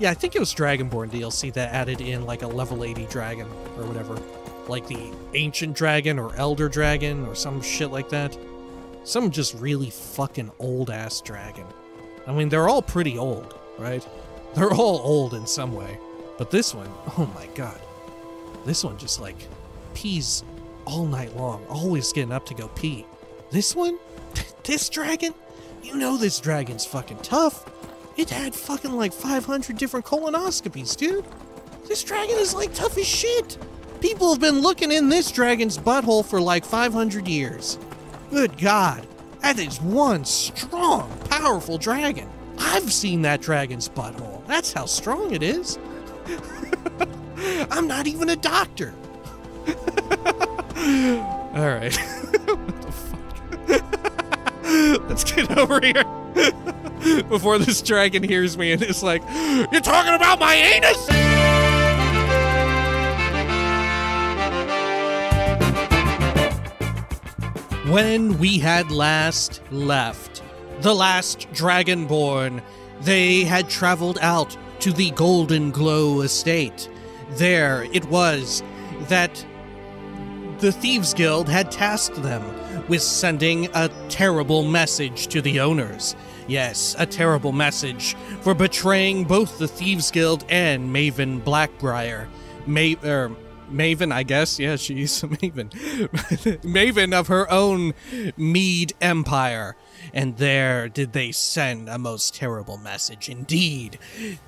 Yeah, I think it was Dragonborn DLC that added in like a level 80 dragon or whatever. Like the Ancient Dragon or Elder Dragon or some shit like that. Some just really fucking old ass dragon. I mean, they're all pretty old, right? They're all old in some way. But this one, oh my god. This one just like pees all night long, always getting up to go pee. This one? this dragon? You know this dragon's fucking tough. It had fucking like 500 different colonoscopies, dude. This dragon is like tough as shit. People have been looking in this dragon's butthole for like 500 years. Good God. That is one strong, powerful dragon. I've seen that dragon's butthole. That's how strong it is. I'm not even a doctor. All right. what the fuck? Let's get over here before this dragon hears me and is like, You're talking about my anus? When we had last left, the last Dragonborn, they had traveled out to the Golden Glow estate. There it was that the Thieves Guild had tasked them with sending a terrible message to the owners. Yes, a terrible message for betraying both the Thieves Guild and Maven Blackbriar. Ma- er, Maven, I guess. Yeah, she's a Maven. Maven of her own Mead Empire. And there did they send a most terrible message indeed.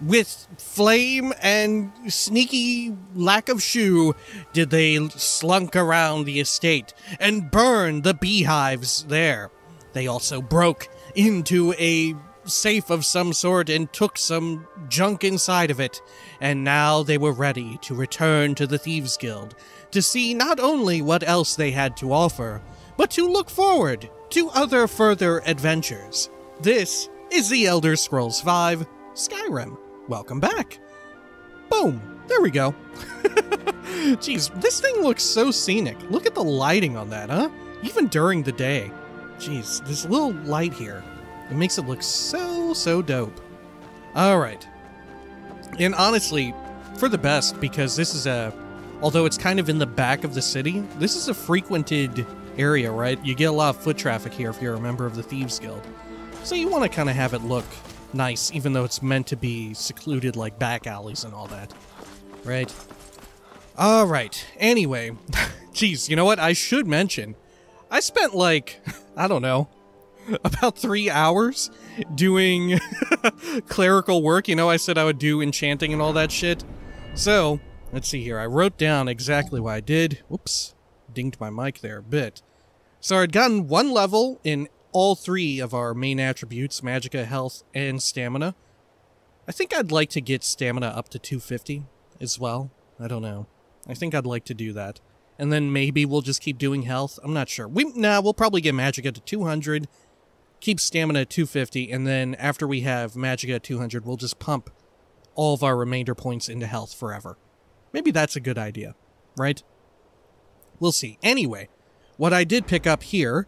With flame and sneaky lack of shoe, did they slunk around the estate and burn the beehives there. They also broke into a safe of some sort and took some junk inside of it, and now they were ready to return to the Thieves Guild to see not only what else they had to offer, but to look forward to other further adventures. This is The Elder Scrolls V Skyrim. Welcome back. Boom. There we go. Jeez, this thing looks so scenic. Look at the lighting on that, huh? Even during the day. Jeez, this little light here. It makes it look so, so dope. Alright. And honestly, for the best, because this is a. Although it's kind of in the back of the city, this is a frequented area, right? You get a lot of foot traffic here if you're a member of the Thieves Guild. So you want to kind of have it look nice, even though it's meant to be secluded like back alleys and all that. Right? Alright. Anyway. Jeez, you know what? I should mention. I spent like, I don't know, about three hours doing clerical work. You know, I said I would do enchanting and all that shit. So, let's see here. I wrote down exactly what I did. Whoops. Dinged my mic there a bit. So I'd gotten one level in all three of our main attributes, Magicka, Health, and Stamina. I think I'd like to get Stamina up to 250 as well. I don't know. I think I'd like to do that. And then maybe we'll just keep doing Health. I'm not sure. We Nah, we'll probably get Magicka to 200, keep Stamina at 250, and then after we have Magicka at 200, we'll just pump all of our remainder points into Health forever. Maybe that's a good idea, right? We'll see. Anyway, what I did pick up here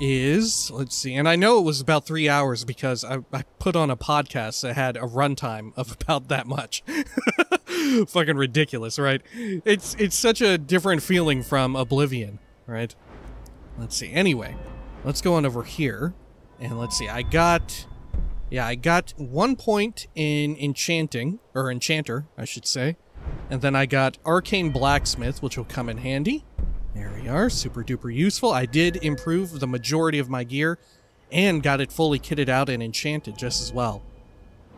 is, let's see, and I know it was about three hours because I, I put on a podcast that had a runtime of about that much. Fucking ridiculous, right? It's it's such a different feeling from Oblivion, right? Let's see. Anyway, let's go on over here, and let's see. I got, yeah, I got one point in enchanting or enchanter, I should say. And then I got Arcane Blacksmith, which will come in handy. There we are, super duper useful. I did improve the majority of my gear and got it fully kitted out and enchanted just as well.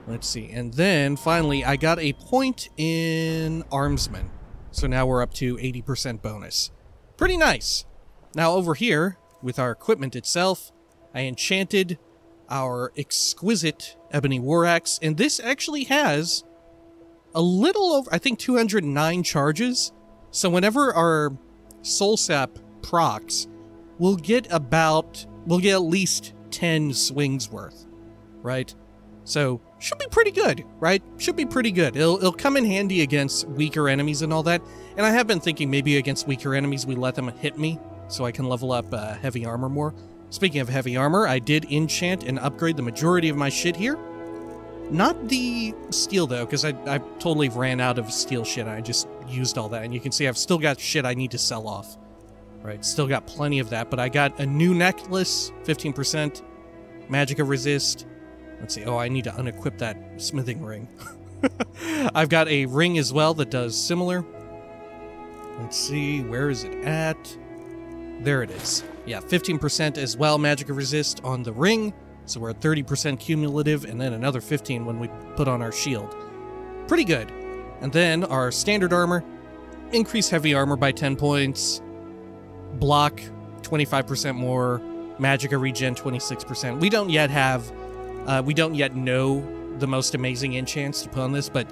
Let's see, and then finally I got a point in Armsman. So now we're up to 80% bonus. Pretty nice. Now over here, with our equipment itself, I enchanted our exquisite Ebony War Axe, and this actually has a little over, I think 209 charges. So whenever our soul sap procs, we'll get about, we'll get at least 10 swings worth, right? So should be pretty good, right? Should be pretty good. It'll, it'll come in handy against weaker enemies and all that. And I have been thinking maybe against weaker enemies we let them hit me so I can level up uh, heavy armor more. Speaking of heavy armor, I did enchant and upgrade the majority of my shit here. Not the steel though, because I, I totally ran out of steel shit. I just used all that, and you can see I've still got shit I need to sell off. Right, still got plenty of that, but I got a new necklace, 15%, Magicka Resist. Let's see, oh, I need to unequip that smithing ring. I've got a ring as well that does similar. Let's see, where is it at? There it is. Yeah, 15% as well, Magicka Resist on the ring. So we're at 30% cumulative, and then another 15 when we put on our shield. Pretty good. And then our standard armor, increase heavy armor by 10 points, block 25% more, Magicka regen 26%. We don't yet have, uh, we don't yet know the most amazing enchants to put on this, but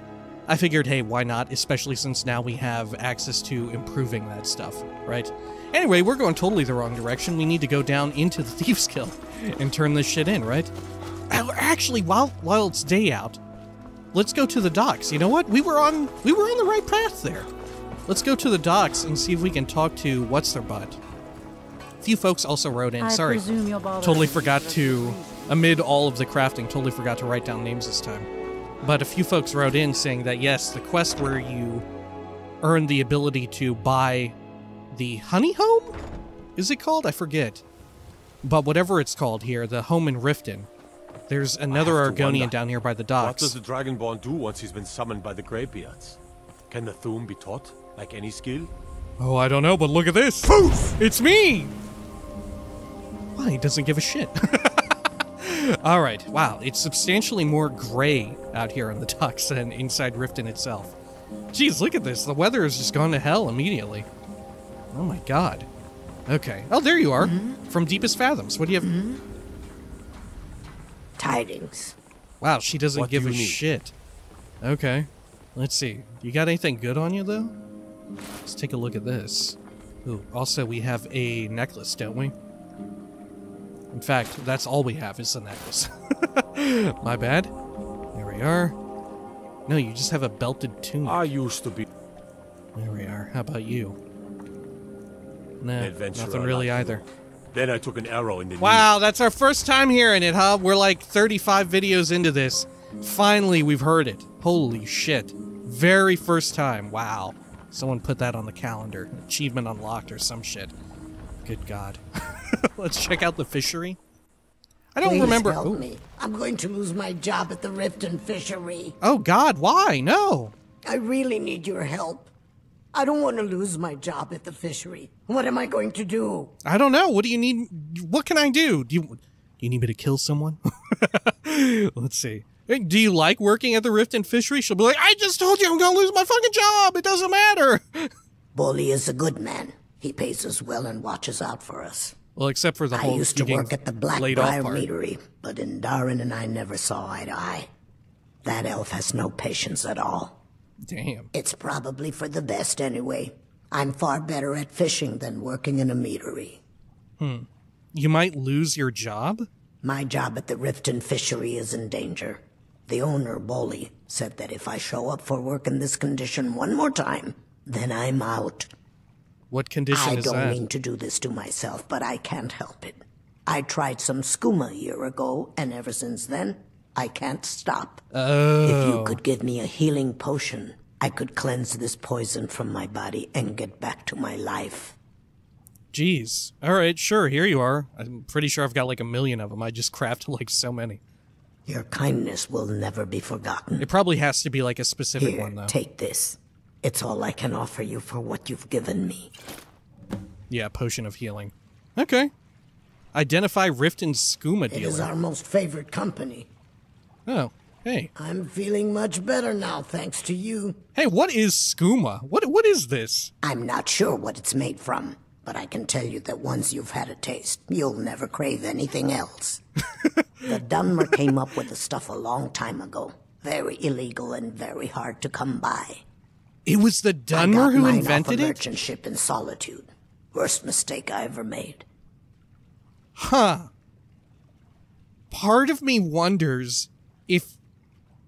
I figured, hey, why not? Especially since now we have access to improving that stuff, right? Anyway, we're going totally the wrong direction. We need to go down into the Thieves Guild and turn this shit in, right? Oh, actually, while while it's day out, let's go to the docks. You know what? We were on we were on the right path there. Let's go to the docks and see if we can talk to what's their butt. A few folks also wrote in. I Sorry, presume you'll bother totally forgot to amid all of the crafting. Totally forgot to write down names this time. But a few folks wrote in saying that yes, the quest where you earn the ability to buy the honey home is it called? I forget. But whatever it's called here, the home in Riften. There's another Argonian wonder, down here by the docks. What does the Dragonborn do once he's been summoned by the Greybeards? Can the Thu'um be taught, like any skill? Oh, I don't know, but look at this. Poof! It's me! Well, he doesn't give a shit. All right. Wow. It's substantially more gray out here on the docks than inside Riften itself. Jeez, look at this. The weather has just gone to hell immediately. Oh my god. Okay. Oh, there you are. Mm-hmm. From Deepest Fathoms. What do you have? Mm-hmm. Tidings. Wow, she doesn't What do give a need? shit. Okay. Let's see. You got anything good on you, though? Let's take a look at this. Ooh, also, we have a necklace, don't we? In fact, that's all we have is the necklace. My bad. There we are. No, you just have a belted tunic. I used to be There we are. How about you? Nah, an adventurer. nothing really like either. Then I took an arrow in the knee. Wow, that's our first time hearing it, huh? We're like 35 videos into this. Finally, we've heard it. Holy shit. Very first time. Wow. Someone put that on the calendar. Achievement unlocked or some shit. Good God. Let's check out the fishery. I don't Please remember. help oh. me. I'm going to lose my job at the Riften Fishery. oh, God, why? No. I really need your help. I don't want to lose my job at the fishery. What am I going to do? I don't know. What do you need? What can I do? Do you, do you need me to kill someone? Let's see. Do you like working at the Riften Fishery? She'll be like, I just told you I'm going to lose my fucking job. It doesn't matter. Bolli is a good man. He pays us well and watches out for us. Well, except for the I whole I used to work at the Blackbriar. Meadery, but Indaryn and I never saw eye to eye. That elf has no patience at all. Damn. It's probably for the best anyway. I'm far better at fishing than working in a meadery. Hmm. You might lose your job? My job at the Riften fishery is in danger. The owner, Bolli, said that if I show up for work in this condition one more time, then I'm out. What condition I is don't mean to do this to myself, but I can't help it. I tried some skooma a year ago, and ever since then, I can't stop. oh. If you oh. could give me a healing potion, I could cleanse this poison from my body and get back to my life. Jeez. All right, sure. Here you are. I'm pretty sure I've got like a million of them. I just crafted like so many. Your kindness will never be forgotten. It probably has to be like a specific Here, one, though. take this. It's all I can offer you for what you've given me. yeah, potion of healing. Okay. Identify Riften Skooma It is dealer. our most favorite company. Oh, hey. I'm feeling much better now, thanks to you. Hey, what is skooma? What what is this? I'm not sure what it's made from, but I can tell you that once you've had a taste, you'll never crave anything else. the Dunmer came up with the stuff a long time ago. Very illegal and very hard to come by. It was the Dunmer who invented off a it? merchant ship in Solitude. Worst mistake I ever made. Huh. Part of me wonders if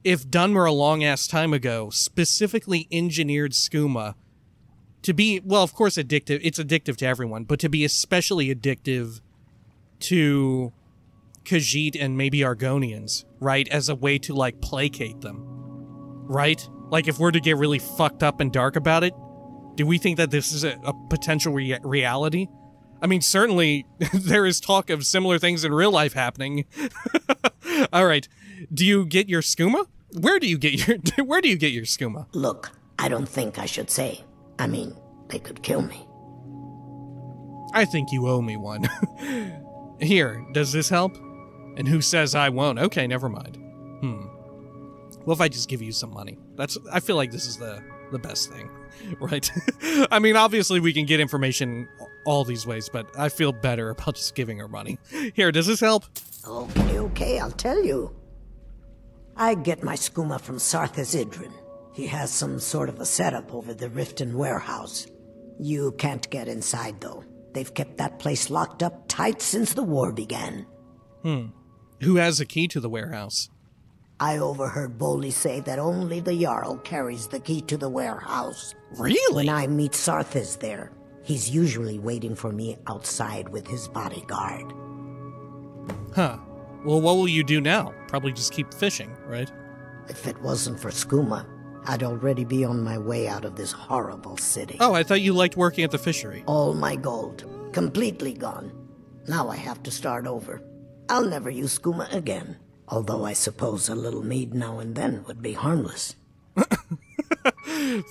if Dunmer a long ass time ago specifically engineered skooma to be well, of course addictive. It's addictive to everyone, but to be especially addictive to Khajiit and maybe Argonians, right? As a way to like placate them, right? Like if we're to get really fucked up and dark about it, do we think that this is a, a potential rea- reality? I mean, certainly there is talk of similar things in real life happening. All right, do you get your skooma? Where do you get your Where do you get your skooma? Look, I don't think I should say. I mean, they could kill me. I think you owe me one. Here, does this help? And who says I won't? Okay, never mind. Hmm. What if I just give you some money? That's I feel like this is the the best thing, right? I mean, obviously we can get information all these ways, but I feel better about just giving her money. Here, does this help? Okay, okay, I'll tell you. I get my skooma from Sarthis Idren. He has some sort of a setup over the Riften warehouse. You can't get inside, though. They've kept that place locked up tight since the war began. Hmm. Who has a key to the warehouse? I overheard Bolli say that only the Jarl carries the key to the warehouse. Really? When I meet Sarthis there, he's usually waiting for me outside with his bodyguard. Huh. Well, what will you do now? Probably just keep fishing, right? If it wasn't for skooma, I'd already be on my way out of this horrible city. Oh, I thought you liked working at the fishery. All my gold. Completely gone. Now I have to start over. I'll never use skooma again. Although I suppose a little mead now and then would be harmless.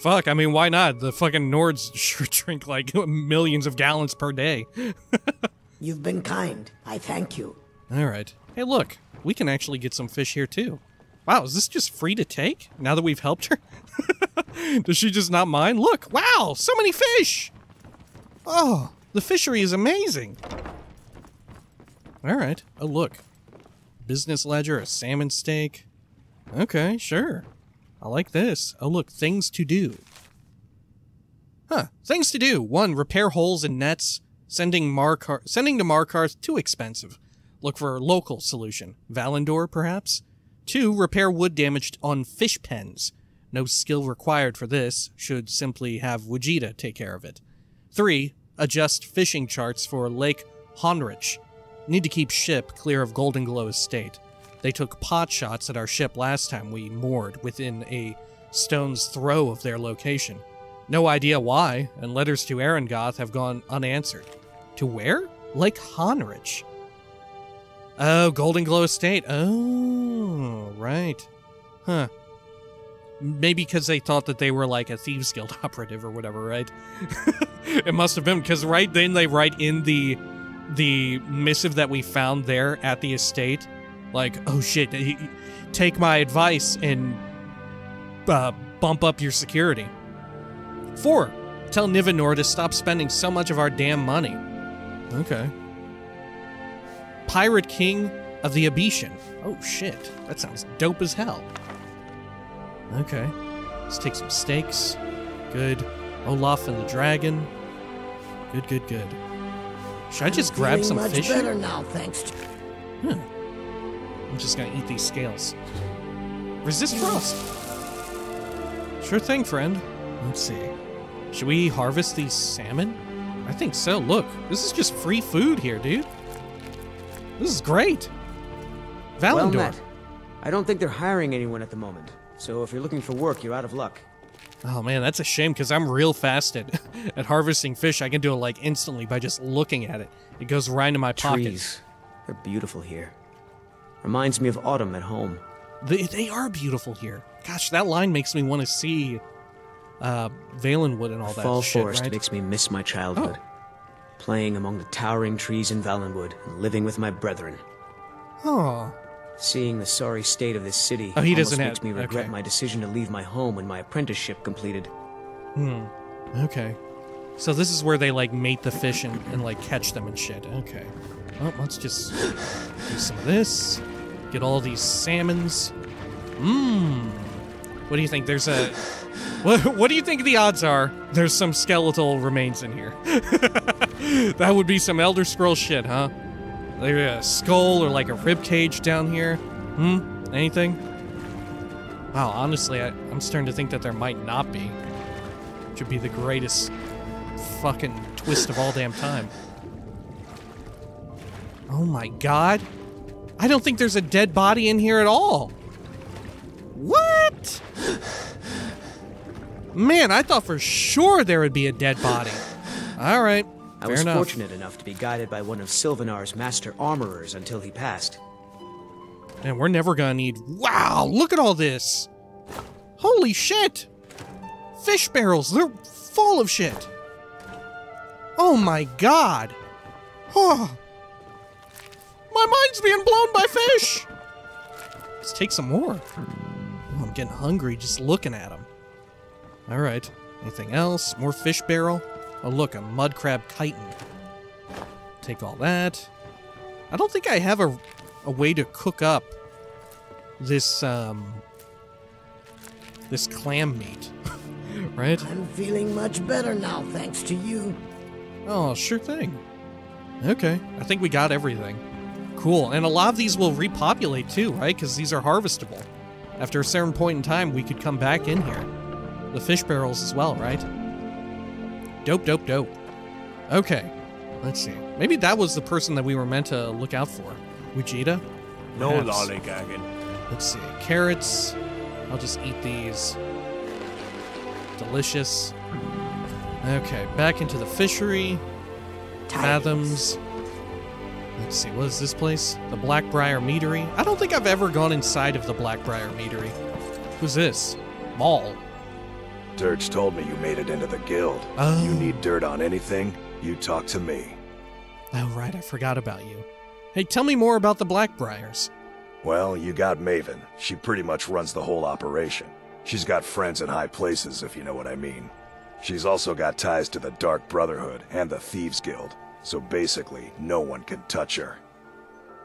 Fuck, I mean, why not? The fucking Nords sure drink like millions of gallons per day. You've been kind. I thank you. All right. Hey, look, we can actually get some fish here too. Wow, is this just free to take now that we've helped her? Does she just not mind? Look, wow, so many fish! Oh, the fishery is amazing. All right. Oh, look. Business ledger, a salmon steak. Okay, sure. I like this. Oh, look, things to do. Huh, things to do. One, repair holes in nets. Sending Markar sending to Markarth too expensive. Look for a local solution. Valandor, perhaps? Two, repair wood damaged on fish pens. No skill required for this, should simply have Wujeeta take care of it. Three, adjust fishing charts for Lake Honrich. Need to keep ship clear of Golden Glow Estate. They took pot shots at our ship last time we moored within a stone's throw of their location. No idea why, and letters to Aringoth have gone unanswered. To where? Lake Honrich. Oh, Golden Glow Estate. Oh, right. Huh. Maybe because they thought that they were like a Thieves Guild operative or whatever, right? it must have been because right then they write in the the missive that we found there at the estate, like, oh shit, take my advice and uh, bump up your security. Four, tell Nivenor to stop spending so much of our damn money. Okay. Pirate King of the Abecean. Oh shit, that sounds dope as hell. Okay, let's take some steaks. Good. Olaf and the dragon. Good, good, good. Should I just grab Feeling some much fish? better now, thanks to hmm. I'm just gonna eat these scales. Resist frost. Sure thing, friend. Let's see. Should we harvest these salmon? I think so. Look, this is just free food here, dude. This is great. Well met. I don't think they're hiring anyone at the moment. So if you're looking for work, you're out of luck. Oh man, that's a shame because I'm real fast at, at harvesting fish. I can do it like instantly by just looking at it. It goes right into my pocket. Trees. They're beautiful here. Reminds me of autumn at home. They, they are beautiful here. Gosh, that line makes me want to see uh, Valenwood and all that Fall shit, forest right? makes me miss my childhood. Playing among the towering trees in Valenwood and living with my brethren. Oh, Seeing the sorry state of this city Oh, he almost doesn't makes have- me regret okay. my decision to leave my home when my apprenticeship completed. hmm. Okay. So this is where they like mate the fish and, and like catch them and shit. Okay. Well, let's just do some of this. Get all these salmons. Mmm. What do you think? There's a. What, what do you think the odds are? There's some skeletal remains in here. that would be some Elder Scroll shit, huh? Like a skull or like a rib cage down here. Hmm. Anything? Wow. Honestly, I, I'm starting to think that there might not be. Which would be the greatest fucking twist of all damn time. Oh my god. I don't think there's a dead body in here at all. What? Man, I thought for sure there would be a dead body. All right. I fair was enough. fortunate enough to be guided by one of Silvenar's master armorers until he passed. Man, we're never gonna need. Wow, look at all this. Holy shit. Fish barrels, they're full of shit. Oh my god. Oh. My mind's being blown by fish. Let's take some more. Oh, I'm getting hungry just looking at them. All right. Anything else? More fish barrel? Oh, look, a mud crab chitin. Take all that. I don't think I have a, a way to cook up this, um, this clam meat. right? I'm feeling much better now, thanks to you. Oh, sure thing. Okay, I think we got everything. Cool, and a lot of these will repopulate too, right? Because these are harvestable. After a certain point in time, we could come back in here. The fish barrels as well, right? Dope, dope, dope. Okay, let's see. Maybe that was the person that we were meant to look out for. Wujeeta? No lollygagging. Let's see. Carrots. I'll just eat these. Delicious. Okay, back into the fishery. Fathoms. Let's see, what is this place? The Blackbriar Meadery? I don't think I've ever gone inside of the Blackbriar Meadery. Who's this? Maul. Dirge told me you made it into the guild. Oh. You need dirt on anything, you talk to me. Oh, right, I forgot about you. Hey, tell me more about the Blackbriars. Well, you got Maven. She pretty much runs the whole operation. She's got friends in high places, if you know what I mean. She's also got ties to the Dark Brotherhood and the Thieves Guild, so basically, no one can touch her.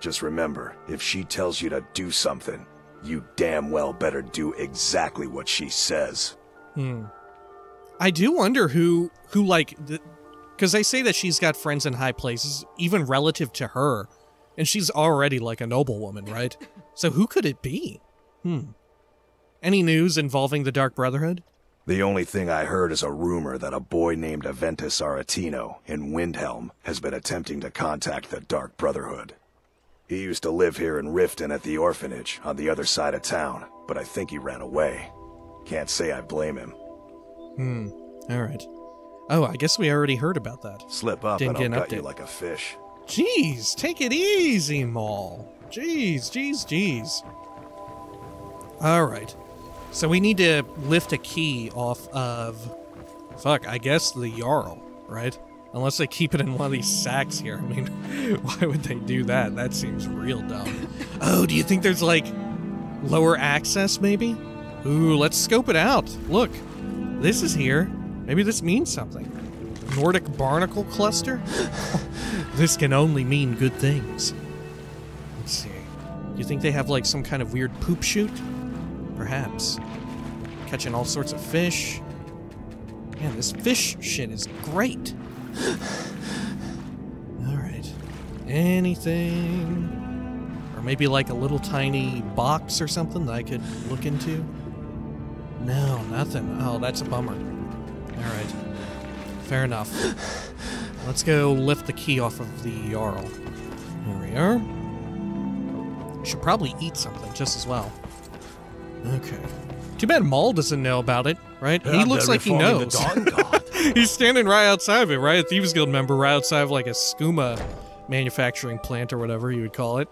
Just remember, if she tells you to do something, you damn well better do exactly what she says. I do wonder who, who like, because they say that she's got friends in high places, even relative to her, and she's already like a noblewoman, right? So who could it be? Hmm. Any news involving the Dark Brotherhood? The only thing I heard is a rumor that a boy named Aventus Aretino in Windhelm has been attempting to contact the Dark Brotherhood. He used to live here in Riften at the orphanage on the other side of town, but I think he ran away. Can't say I blame him. Hmm. All right. Oh, I guess we already heard about that. Slip up Didn't and I'll get an gut you like a fish. Jeez, take it easy, Maul. Jeez, jeez, jeez. All right. So we need to lift a key off of. Fuck, I guess the Jarl, right? Unless they keep it in one of these sacks here. I mean, why would they do that? That seems real dumb. Oh, do you think there's like lower access, maybe? Ooh, let's scope it out. Look, this is here. Maybe this means something. Nordic Barnacle Cluster? this can only mean good things. Let's see. You think they have like some kind of weird poop chute? Perhaps. Catching all sorts of fish. Man, this fish shit is great. Alright. Anything. Or maybe like a little tiny box or something that I could look into? No, nothing. Oh, that's a bummer. Alright. Fair enough. Let's go lift the key off of the Jarl. Here we are. Should probably eat something just as well. Okay. Too bad Maul doesn't know about it, right? he looks like he knows. He's standing right outside of it, right? A Thieves Guild member right outside of like a skooma manufacturing plant or whatever you would call it.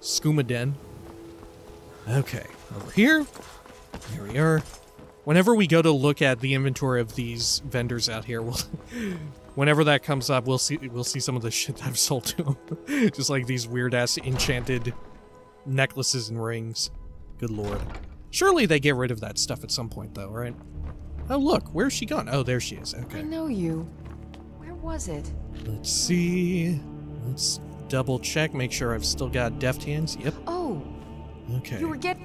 Skooma den. Okay, over here. Here we are. Whenever we go to look at the inventory of these vendors out here, we'll whenever that comes up, we'll see we'll see some of the shit I've sold to them. Just like these weird ass enchanted necklaces and rings. Good lord. Surely they get rid of that stuff at some point though, right? Oh look, where's she gone? Oh, there she is. Okay. I know you. Where was it? Let's see. Let's double check, make sure I've still got deft hands. Yep. Oh, Okay. you were get.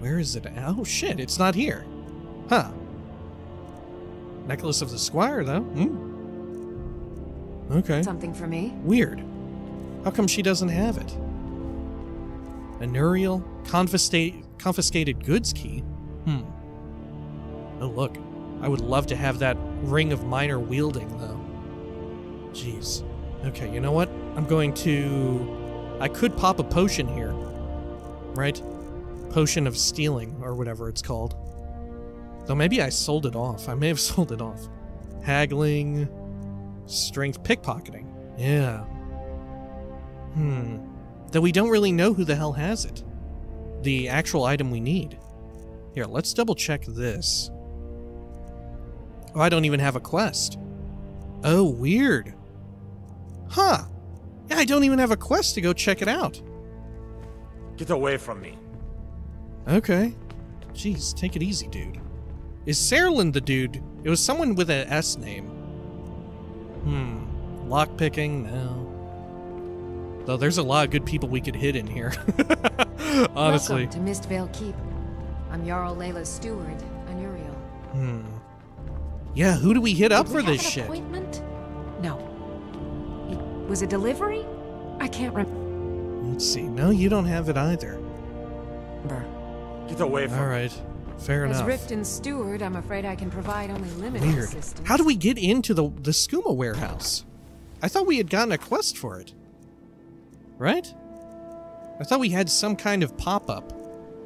Where is it? Oh shit, it's not here. Huh. Necklace of the Squire, though. Hmm. Okay. Something for me? Weird. How come she doesn't have it? Anuriel confiscate, confiscated goods key? Hmm. Oh, look. I would love to have that ring of minor wielding, though. Jeez. Okay, you know what? I'm going to I could pop a potion here. Right? Potion of stealing, or whatever it's called. Though maybe I sold it off. I may have sold it off. Haggling. Strength pickpocketing. Yeah. Hmm. Though we don't really know who the hell has it. The actual item we need. Here, let's double check this. Oh, I don't even have a quest. Oh, weird. Huh. Yeah, I don't even have a quest to go check it out. Get away from me. Okay. Jeez, take it easy, dude. Is Serlin the dude? It was someone with a S name. Hmm. Lockpicking? No. Though there's a lot of good people we could hit in here. Honestly. Welcome to Mistveil Keep. I'm Jarl Laila's steward, Anuriel. Hmm. Yeah, who do we hit up Did for we have this an shit? Appointment? No. It was a delivery? I can't remember. Let's see. No, you don't have it either. Get away from All me. right. Fair As enough. Riften's steward, I'm afraid I can provide only limited Weird. assistance. How do we get into the the skooma warehouse? I thought we had gotten a quest for it. Right? I thought we had some kind of pop-up,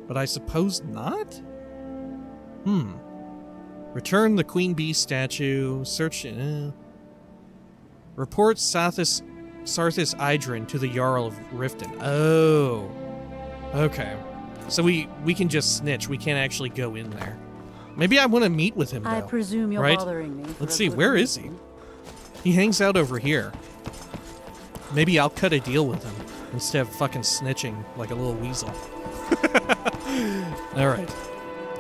but I suppose not? Hmm. Return the Queen Bee statue. Search uh, Report Sathis Sarthis Idren to the Jarl of Riften. Oh. Okay. So we we can just snitch. We can't actually go in there. Maybe I want to meet with him though. I presume you're right? bothering me. Let's see, where is he? He hangs out over here. Maybe I'll cut a deal with him instead of fucking snitching like a little weasel. All right.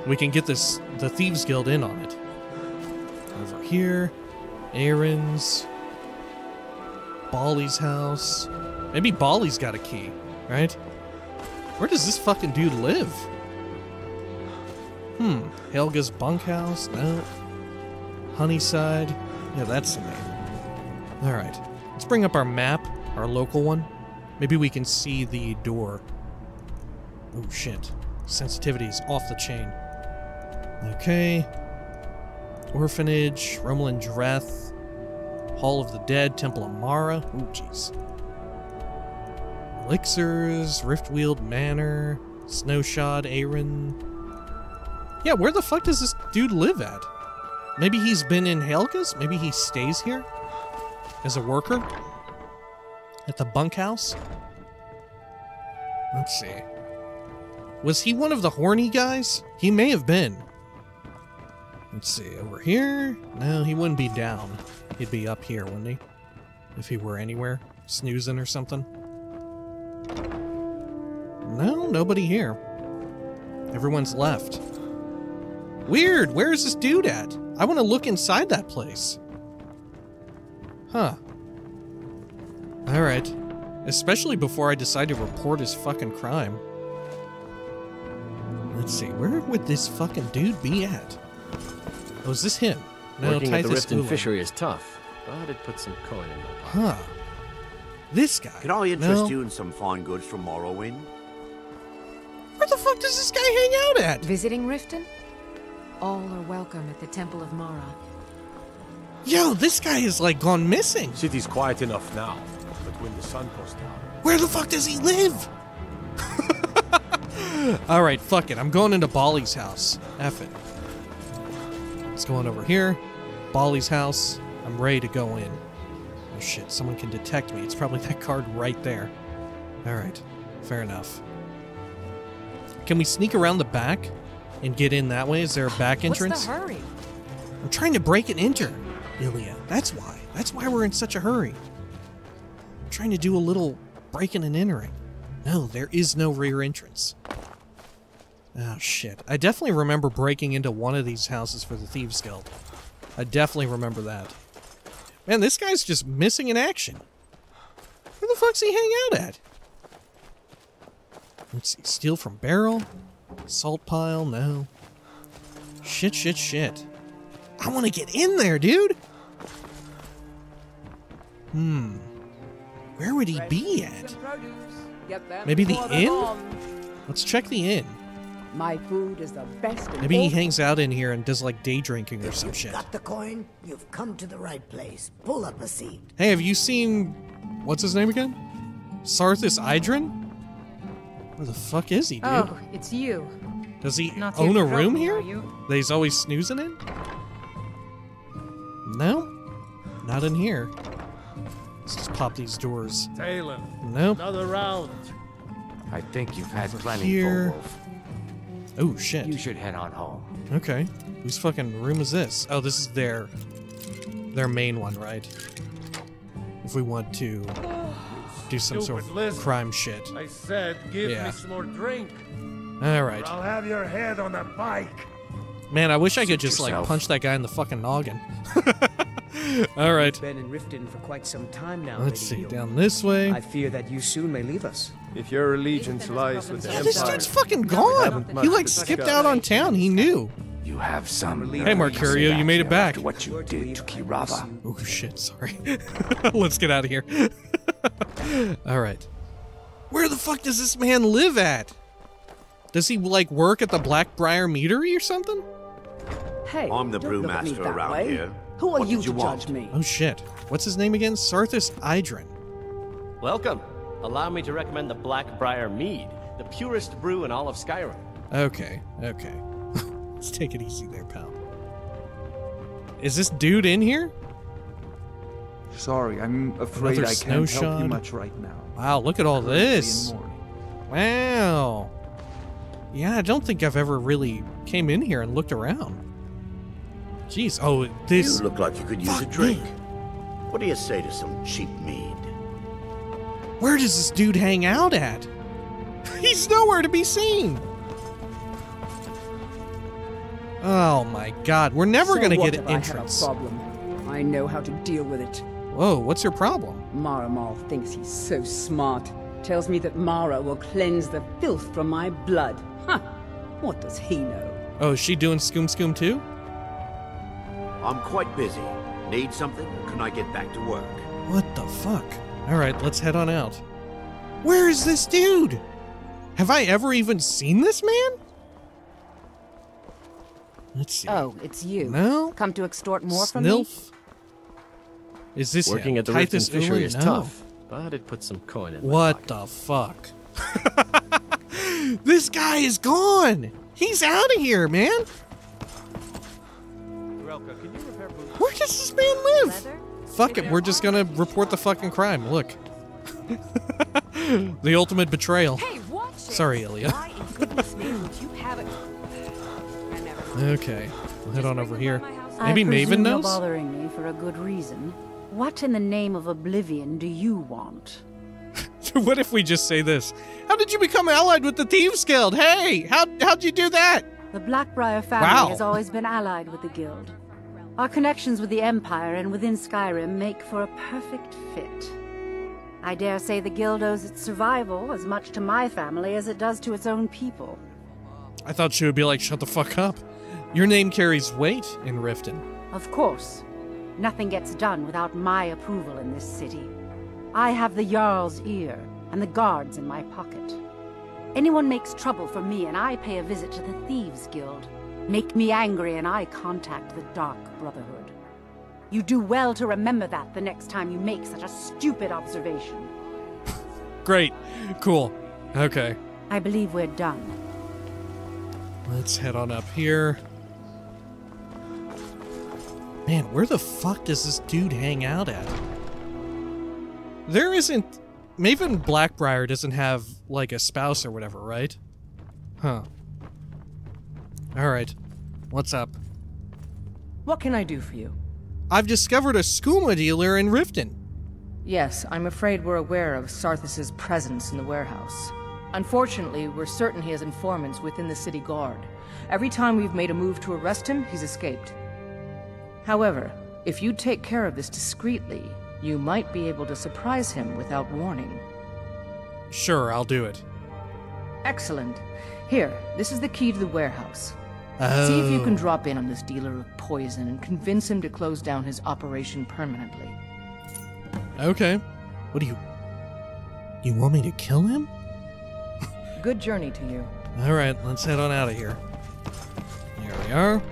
We can get this the Thieves Guild in on it. Over here, Aerin's, Bolli's house. Maybe Bolli's got a key, right? Where does this fucking dude live? Hmm. Helga's bunkhouse? No. Honeyside? Yeah, that's the name. Alright. Let's bring up our map, our local one. Maybe we can see the door. Oh shit. Sensitivity is off the chain. Okay. Orphanage, Romlyn Dreth, Hall of the Dead, Temple of Mara. Oh jeez. Elixirs, Riftweald Manor, Snowshod, Aerin. Yeah, where the fuck does this dude live at? Maybe he's been in Helga's? Maybe he stays here? As a worker? At the bunkhouse? Let's see. Was he one of the horny guys? He may have been. Let's see, over here? No, he wouldn't be down. He'd be up here, wouldn't he? If he were anywhere. Snoozing or something. No, nobody here. Everyone's left. Weird, where is this dude at? I want to look inside that place. Huh. Alright. Especially before I decide to report his fucking crime. Let's see, where would this fucking dude be at? Oh, is this him? No, Working at the Riften Ulam. fishery is tough, but it puts some coin in my pocket. Huh. This guy. Can I interest No. you in some fine goods from Morrowind? Where the fuck does this guy hang out at? Visiting Riften? All are welcome at the Temple of Mara. Yo, this guy is like gone missing. City's quiet enough now, but when the sun goes down, Where the fuck does he live? All right, fuck it. I'm going into Bolli's house. F it. Let's go on over here. Bolli's house. I'm ready to go in. Oh shit, someone can detect me. It's probably that card right there. All right, fair enough. Can we sneak around the back and get in that way? Is there a back entrance? What's the hurry? I'm trying to break and enter, Ilya. That's why. That's why we're in such a hurry. I'm trying to do a little breaking and entering. No, there is no rear entrance. Oh shit. I definitely remember breaking into one of these houses for the Thieves Guild. I definitely remember that. Man, this guy's just missing in action. Where the fuck's he hang out at? Let's see. Steal from barrel? Salt pile? No. Shit, shit, shit. I want to get in there, dude. Hmm. Where would he be at? Maybe the inn? Let's check the inn. My food is the best. in Maybe he hangs out in here and does like day drinking or some You've shit. got the coin? You've come to the right place. Pull up a seat. Hey, have you seen what's his name again? Sarthis Idren? Where the fuck is he, dude? Oh, it's you. Does he Not own a room here you? that he's always snoozing in? No, not in here. Let's just pop these doors. Taylor, Nope. another round. I think you've had Over plenty, here. Wolf. Oh shit. You should head on home. Okay. Whose fucking room is this? Oh, this is their their main one, right? If we want to do some sort of lizard. crime shit. I said, give Yeah. me some more drink. All right. I'll have your head on a bike. Man, I wish I could Suit just like punch that guy in the fucking noggin. All right. Been in Riften for quite some time now. Let's Lady see. Hilo. Down this way. I fear that you soon may leave us. If your allegiance lies with the Yeah, this dude's fucking gone. He like skipped out on town. He knew. You have some. Hey, nerve Marcurio, you made it back. What you did to Keerava. Oh shit, sorry. Let's get out of here. All right. Where the fuck does this man live at? Does he like work at the Blackbriar Meadery or something? Hey, I'm the don't look at me brewmaster around way. here. Who are What you did to you want? judge me? Oh shit. What's his name again? Sarthis Idren. Welcome. Allow me to recommend the Blackbriar Mead, the purest brew in all of Skyrim. Okay, okay. Let's take it easy there, pal. Is this dude in here? Sorry, I'm afraid Another I can't help you much right now. Wow, look at all Currently this. Wow. Yeah, I don't think I've ever really came in here and looked around. Jeez. Oh, this. You look like you could use a drink. me. What do you say to some cheap mead? Where does this dude hang out at? He's nowhere to be seen. Oh my god, we're never So gonna what get if an I have a entrance. problem. I know how to deal with it. Whoa, what's your problem? Maramal thinks he's so smart. Tells me that Mara will cleanse the filth from my blood. Huh. What does he know? Oh, is she doing Scoom Scoom too? I'm quite busy. Need something? Can I get back to work? What the fuck? Alright, let's head on out. Where is this dude? Have I ever even seen this man? Let's see. Oh, it's you. No? Come to extort more from me? Snilf? Is this Working him? at the Riften Titus fishery Uli? is No. tough, but it puts some coin in my What the fuck? this guy is gone. He's out of here, man. Relka, can you repair boots? Where does this man live? Fuck it, we're just gonna report the fucking crime. Look. the ultimate betrayal. Hey! Sorry, Ilya. Why in goodness name would you have it? I never mind. Okay, we'll head on over here. Maybe presume Maven you're knows? bothering me for a good reason. What in the name of oblivion do you want? what if we just say this? How did you become allied with the Thieves Guild? Hey, how, how'd you do that? The Blackbriar family Wow. has always been allied with the Guild. Our connections with the Empire and within Skyrim make for a perfect fit. I dare say the Guild owes its survival as much to my family as it does to its own people. I thought she would be like, shut the fuck up. Your name carries weight in Riften. Of course, nothing gets done without my approval in this city. I have the Jarl's ear and the guards in my pocket. Anyone makes trouble for me and I pay a visit to the Thieves Guild. Make me angry and I contact the Dark Brotherhood. You do well to remember that the next time you make such a stupid observation. Great. Cool. Okay. I believe we're done. Let's head on up here. Man, where the fuck does this dude hang out at? There isn't. Maven Blackbriar doesn't have, like, a spouse or whatever, right? Huh. Alright. What's up? What can I do for you? I've discovered a skooma dealer in Riften. Yes, I'm afraid we're aware of Sarthis' presence in the warehouse. Unfortunately, we're certain he has informants within the city guard. Every time we've made a move to arrest him, he's escaped. However, if you take care of this discreetly, you might be able to surprise him without warning. Sure, I'll do it. Excellent. Here, this is the key to the warehouse. See if you can Oh. drop in on this dealer of poison and convince him to close down his operation permanently. Okay. What do you. You want me to kill him? Good journey to you. Alright, let's head on out of here. Here we are.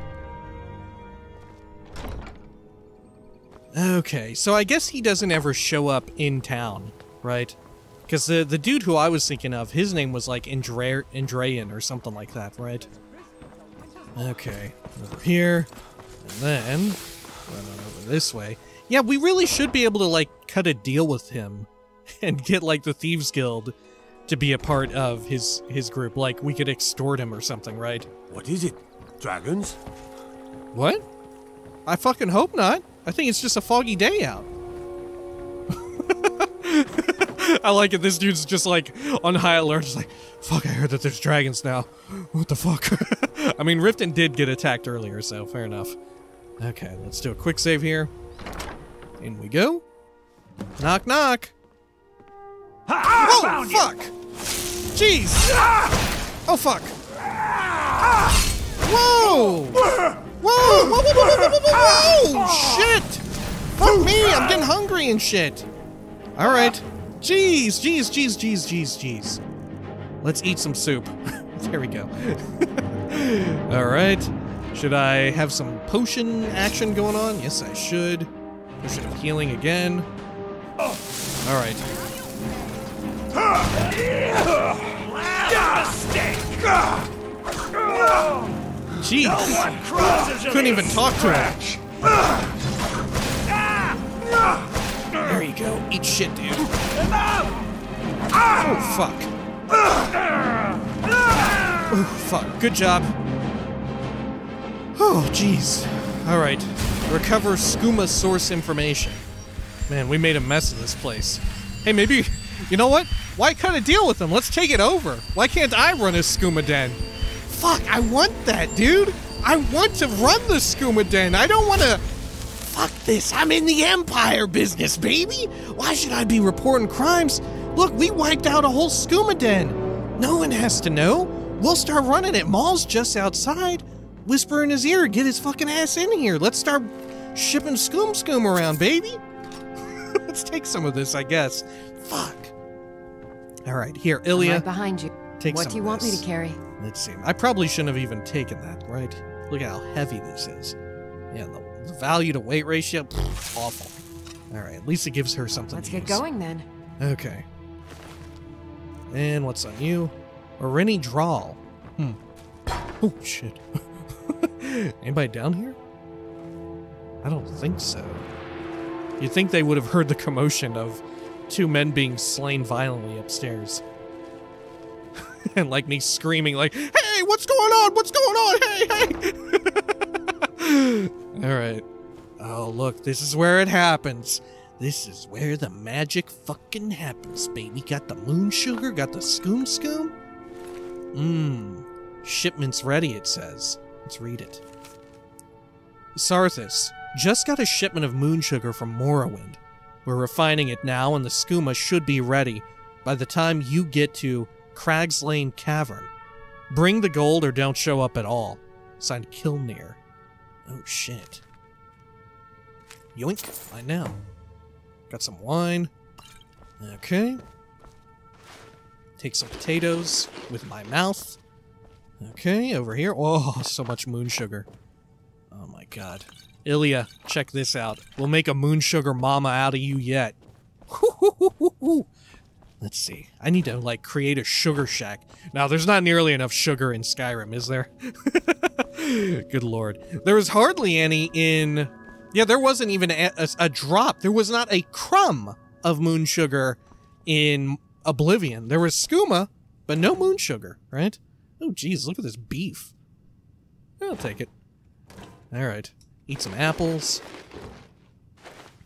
Okay, so I guess he doesn't ever show up in town, right? Because the, the dude who I was thinking of, his name was like Indra- Indrayan or something like that, right? Okay, over here. And then, run on over this way. Yeah, we really should be able to, like, cut a deal with him and get, like, the Thieves Guild to be a part of his his group. Like, we could extort him or something, right? What is it? Dragons? What? I fucking hope not. I think it's just a foggy day out. I like it. This dude's just like on high alert. Just like, fuck, I heard that there's dragons now. What the fuck? I mean, Riften did get attacked earlier, so fair enough. Okay, let's do a quick save here. In we go. Knock, knock. oh, fuck! Jeez! Oh, fuck! Whoa! Whoa! Whoa! Whoa! Whoa! Whoa! Whoa! Whoa! whoa! Shit! Fuck me! I'm getting hungry and shit. All right. Jeez! Jeez! Jeez! Jeez! Jeez! Jeez! Let's eat some soup. there we go. All right. Should I have some potion action going on? Yes, I should. Potion of healing again. All right. Jeez. Couldn't even talk to him. There you go. Eat shit, dude. Oh, fuck. Ah! Oh, fuck. Good job. Oh, jeez. Alright. Recover skooma source information. Man, we made a mess of this place. Hey, maybe... You know what? Why cut a deal with them? Let's take it over. Why can't I run a skooma den? Fuck, I want that, dude. I want to run the skooma den. I don't want to... Fuck this. I'm in the Empire business, baby. Why should I be reporting crimes? Look, we wiped out a whole skooma den. No one has to know. We'll start running it. Maul's just outside. Whisper in his ear, get his fucking ass in here. Let's start shipping Skoom Skoom around, baby. Let's take some of this, I guess. Fuck. All right, here, Illia. right behind you. Take what some do you want me to carry? Let's see. I probably shouldn't have even taken that, right? Look at how heavy this is. Yeah, the, the value to weight ratio, pff, awful. All right, at least it gives her something. Let's to get use. going then. Okay. And what's on you? Rennie Drawl. Hmm. Oh shit. Anybody down here? I don't think so. You'd think they would have heard the commotion of two men being slain violently upstairs. and like me screaming like, "Hey, what's going on? What's going on? Hey, hey!" All right. Oh, look, this is where it happens. This is where the magic fucking happens, baby. Got the moon sugar, got the scoom scoom. Mmm. Shipment's ready, it says. Let's read it. Sarthis, just got a shipment of moon sugar from Morrowind. We're refining it now, and the skooma should be ready by the time you get to Cragslane Cavern. Bring the gold or don't show up at all. Signed Kilnir. Oh shit. Yoink, I know. Got some wine. Okay. Take some potatoes with my mouth. Okay, over here. Oh, so much moon sugar. Oh my god. Illia, check this out. We'll make a moon sugar mama out of you yet. Let's see. I need to, like, create a sugar shack. Now, there's not nearly enough sugar in Skyrim, is there? Good lord. There was hardly any in... Yeah, there wasn't even a, a, a drop. There was not a crumb of moon sugar in Oblivion. There was skooma, but no moon sugar, right? Oh, geez, look at this beef. I'll take it. All right. Eat some apples.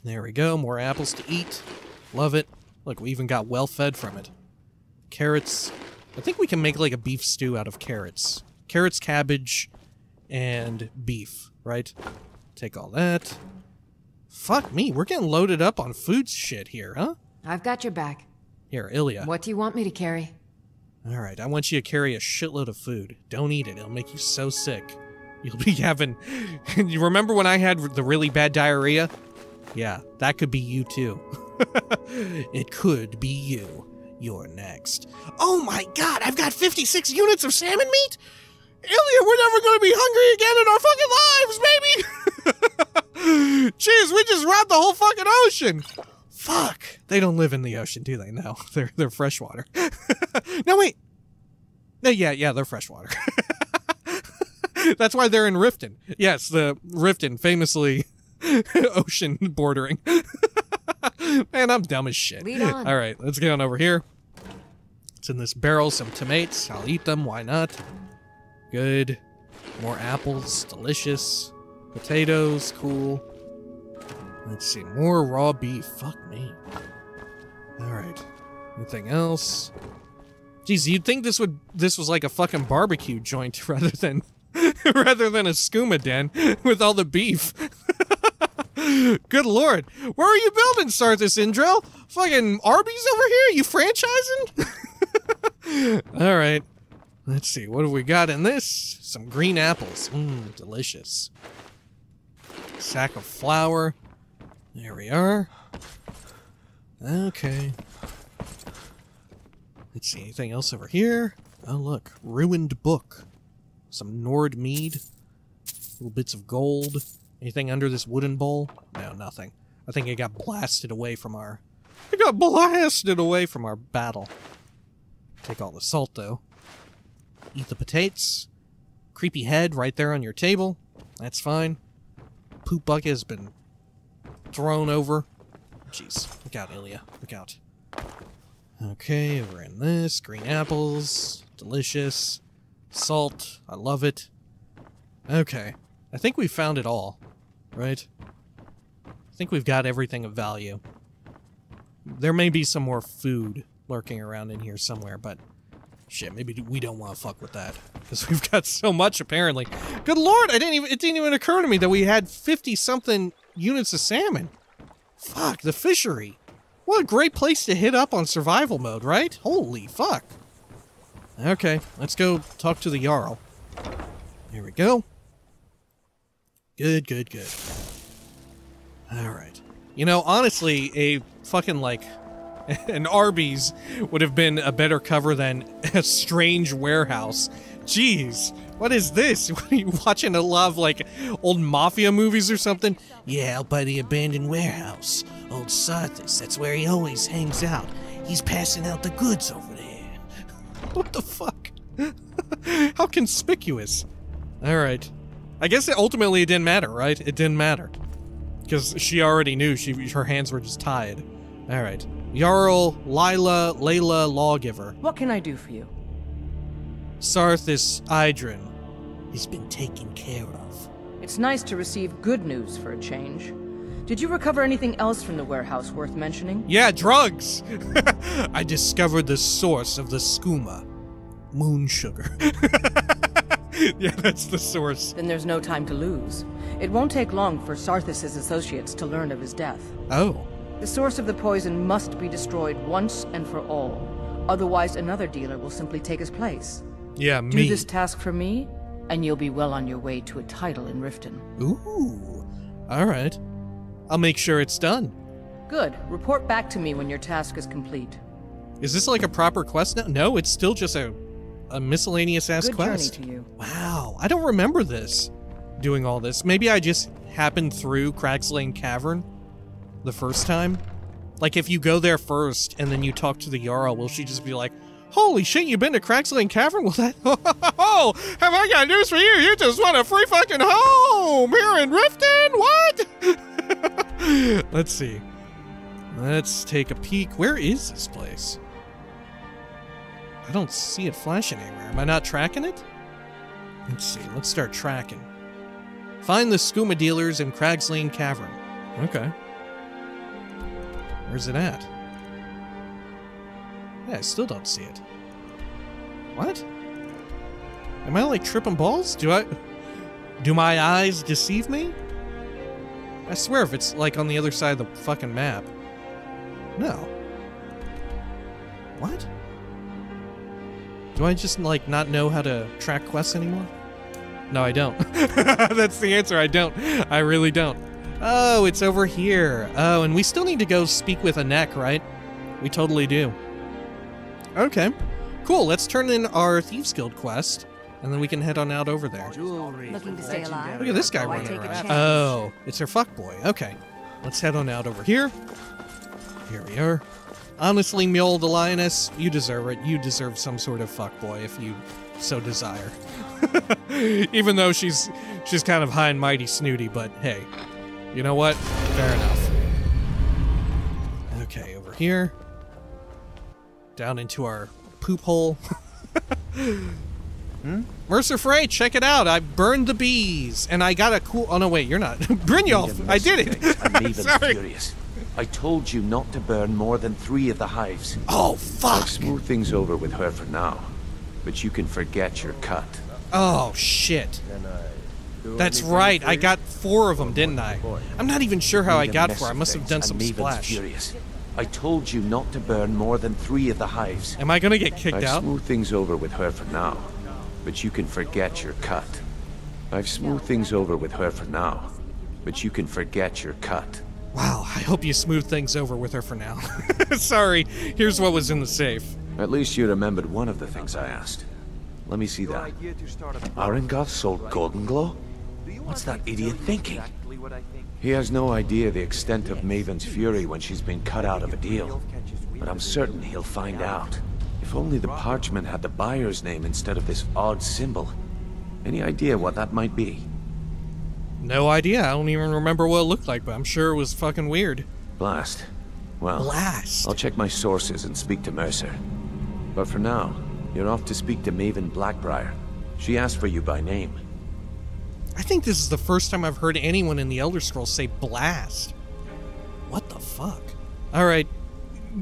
There we go. More apples to eat. Love it. Look, we even got well fed from it. Carrots. I think we can make like a beef stew out of carrots. Carrots, cabbage, and beef, right? Take all that. Fuck me, we're getting loaded up on food shit here, huh? I've got your back. Here, Illia. What do you want me to carry? All right, I want you to carry a shitload of food. Don't eat it; it'll make you so sick. You'll be having. you remember when I had the really bad diarrhea? Yeah, that could be you too. it could be you. You're next. Oh my god, I've got 56 units of salmon meat? Illia, we're never gonna be hungry again in our fucking lives, baby! Jeez, we just robbed the whole fucking ocean! Fuck! They don't live in the ocean, do they? No, they're they're freshwater. no, wait. No, yeah, yeah, they're freshwater. That's why they're in Riften. Yes, the Riften, famously ocean bordering. Man, I'm dumb as shit. Lead on. All right, let's get on over here. It's in this barrel, some tomatoes. I'll eat them. Why not? Good. More apples. Delicious. Potatoes. Cool. Let's see. More raw beef. Fuck me. All right. Anything else? Geez, you'd think this would this was like a fucking barbecue joint rather than rather than a skooma den with all the beef. Good lord. Where are you building, Sarthis Idren? Fucking Arby's over here? You franchising? Alright. Let's see. What have we got in this? Some green apples. Mmm, delicious. Sack of flour. There we are. Okay. Let's see. Anything else over here? Oh, look. Ruined book. Some Nord mead. Little bits of gold. Anything under this wooden bowl? No, nothing. I think it got blasted away from our... It got blasted away from our battle. Take all the salt, though. Eat the potatoes. Creepy head right there on your table. That's fine. Poop bucket has been thrown over. Jeez. Look out, Illia. Look out. Okay, we're in this. Green apples. Delicious. Salt. I love it. Okay. I think we found it all. Right? I think we've got everything of value. There may be some more food lurking around in here somewhere, but shit, maybe we don't want to fuck with that because we've got so much apparently. Good lord, I didn't even it didn't even occur to me that we had 50 something units of salmon. Fuck, the fishery. What a great place to hit up on survival mode, right? Holy fuck. Okay, let's go talk to the Jarl. Here we go. Good, good, good. Alright. You know, honestly, a fucking, like, an Arby's would have been a better cover than a strange warehouse. Jeez, what is this? What are you watching a lot of, like, old mafia movies or something? Yeah, out by the abandoned warehouse. Old Sarthis, that's where he always hangs out. He's passing out the goods over there. What the fuck? How conspicuous. Alright. I guess it ultimately it didn't matter, right? It didn't matter. Because she already knew she her hands were just tied. Alright. Jarl, Lila, Layla, Lawgiver. What can I do for you? Sarthis Idren. He's been taken care of. It's nice to receive good news for a change. Did you recover anything else from the warehouse worth mentioning? Yeah, drugs! I discovered the source of the skooma. Moon sugar. yeah, that's the source. Then there's no time to lose. It won't take long for Sarthis' associates to learn of his death. Oh. The source of the poison must be destroyed once and for all. Otherwise, another dealer will simply take his place. Yeah, me. Do this task for me, and you'll be well on your way to a title in Riften. Ooh. Alright. I'll make sure it's done. Good. Report back to me when your task is complete. Is this like a proper quest now? No, it's still just a a miscellaneous ass Good quest. journey to you. Wow, I don't remember this. Doing all this. Maybe I just happened through Cragslane Cavern the first time. Like if you go there first and then you talk to the Jarl, will she just be like, Holy shit, you've been to Cragslane Cavern? Well that Oh have I got news for you? You just want a free fucking home here in Riften? What? Let's see. Let's take a peek. Where is this place? I don't see it flashing anywhere. Am I not tracking it? Let's see. Let's start tracking. Find the skooma dealers in Cragslane Cavern. Okay. Where's it at? Yeah, I still don't see it. What? Am I like tripping balls? Do I... Do my eyes deceive me? I swear if it's like on the other side of the fucking map. No. What? Do I just like not know how to track quests anymore? No, I don't. That's the answer. I don't. I really don't. Oh, it's over here. Oh, and we still need to go speak with a neck, right? We totally do. Okay. Cool. Let's turn in our Thieves Guild quest, and then we can head on out over there. Looking to stay alive? Look at this guy Oh, running around. Oh, it's her fuck boy. Okay. Let's head on out over here. Here we are. Honestly, Mjoll the Lioness, you deserve it. You deserve some sort of fuckboy if you so desire. Even though she's she's kind of high and mighty snooty, but hey, you know what? Fair enough. Okay, over here. Down into our poop hole. Hmm? Mercer Frey, check it out. I burned the bees, and I got a cool. Oh no, wait, you're not. Brynjolf, I did it. I'm even Sorry. furious. I told you not to burn more than three of the hives. Oh, fuck. I've smoothed things over with her for now, but you can forget your cut. Oh shit. That's right. I got four of them, didn't I? I'm not even sure how I got four. I must have done some splash. furious. I told you not to burn more than three of the hives. Am I gonna get kicked I've out? smoothed things over with her for now, but you can forget your cut. I've smoothed things over with her for now, but you can forget your cut. Wow, I hope you smooth things over with her for now. Sorry, here's what was in the safe. At least you remembered one of the things I asked. Let me see that. Aringoth sold Golden Glow? What's that idiot thinking? He has no idea the extent of Maven's fury when she's been cut out of a deal. But I'm certain he'll find out. If only the parchment had the buyer's name instead of this odd symbol. Any idea what that might be? No idea. I don't even remember what it looked like, but I'm sure it was fucking weird. Blast. Well, Blast. I'll check my sources and speak to Mercer. But for now, you're off to speak to Maven Blackbriar. She asked for you by name. I think this is the first time I've heard anyone in the Elder Scrolls say blast. What the fuck? All right,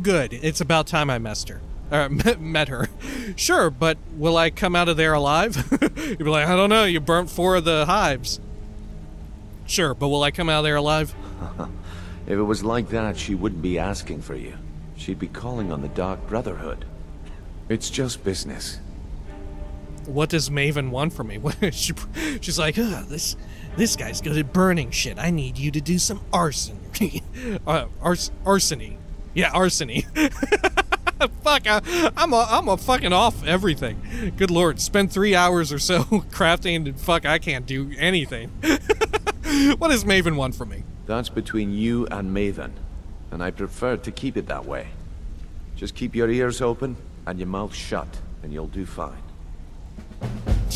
good. It's about time I messed her. Uh, met, met her. Sure, but will I come out of there alive? You'd be like, I don't know. You burnt four of the hives. Sure, but will I come out of there alive? if it was like that, she wouldn't be asking for you. She'd be calling on the Dark Brotherhood. It's just business. What does Maven want from me? she, she's like, this this guy's good at burning shit. I need you to do some arson. uh, ars- arsony. Yeah, arsony. Fuck, I, I'm a, I'm a fucking off everything. Good lord, spend three hours or so crafting and fuck, I can't do anything. what does Maven want from me? That's between you and Maven, and I prefer to keep it that way. Just keep your ears open and your mouth shut, and you'll do fine.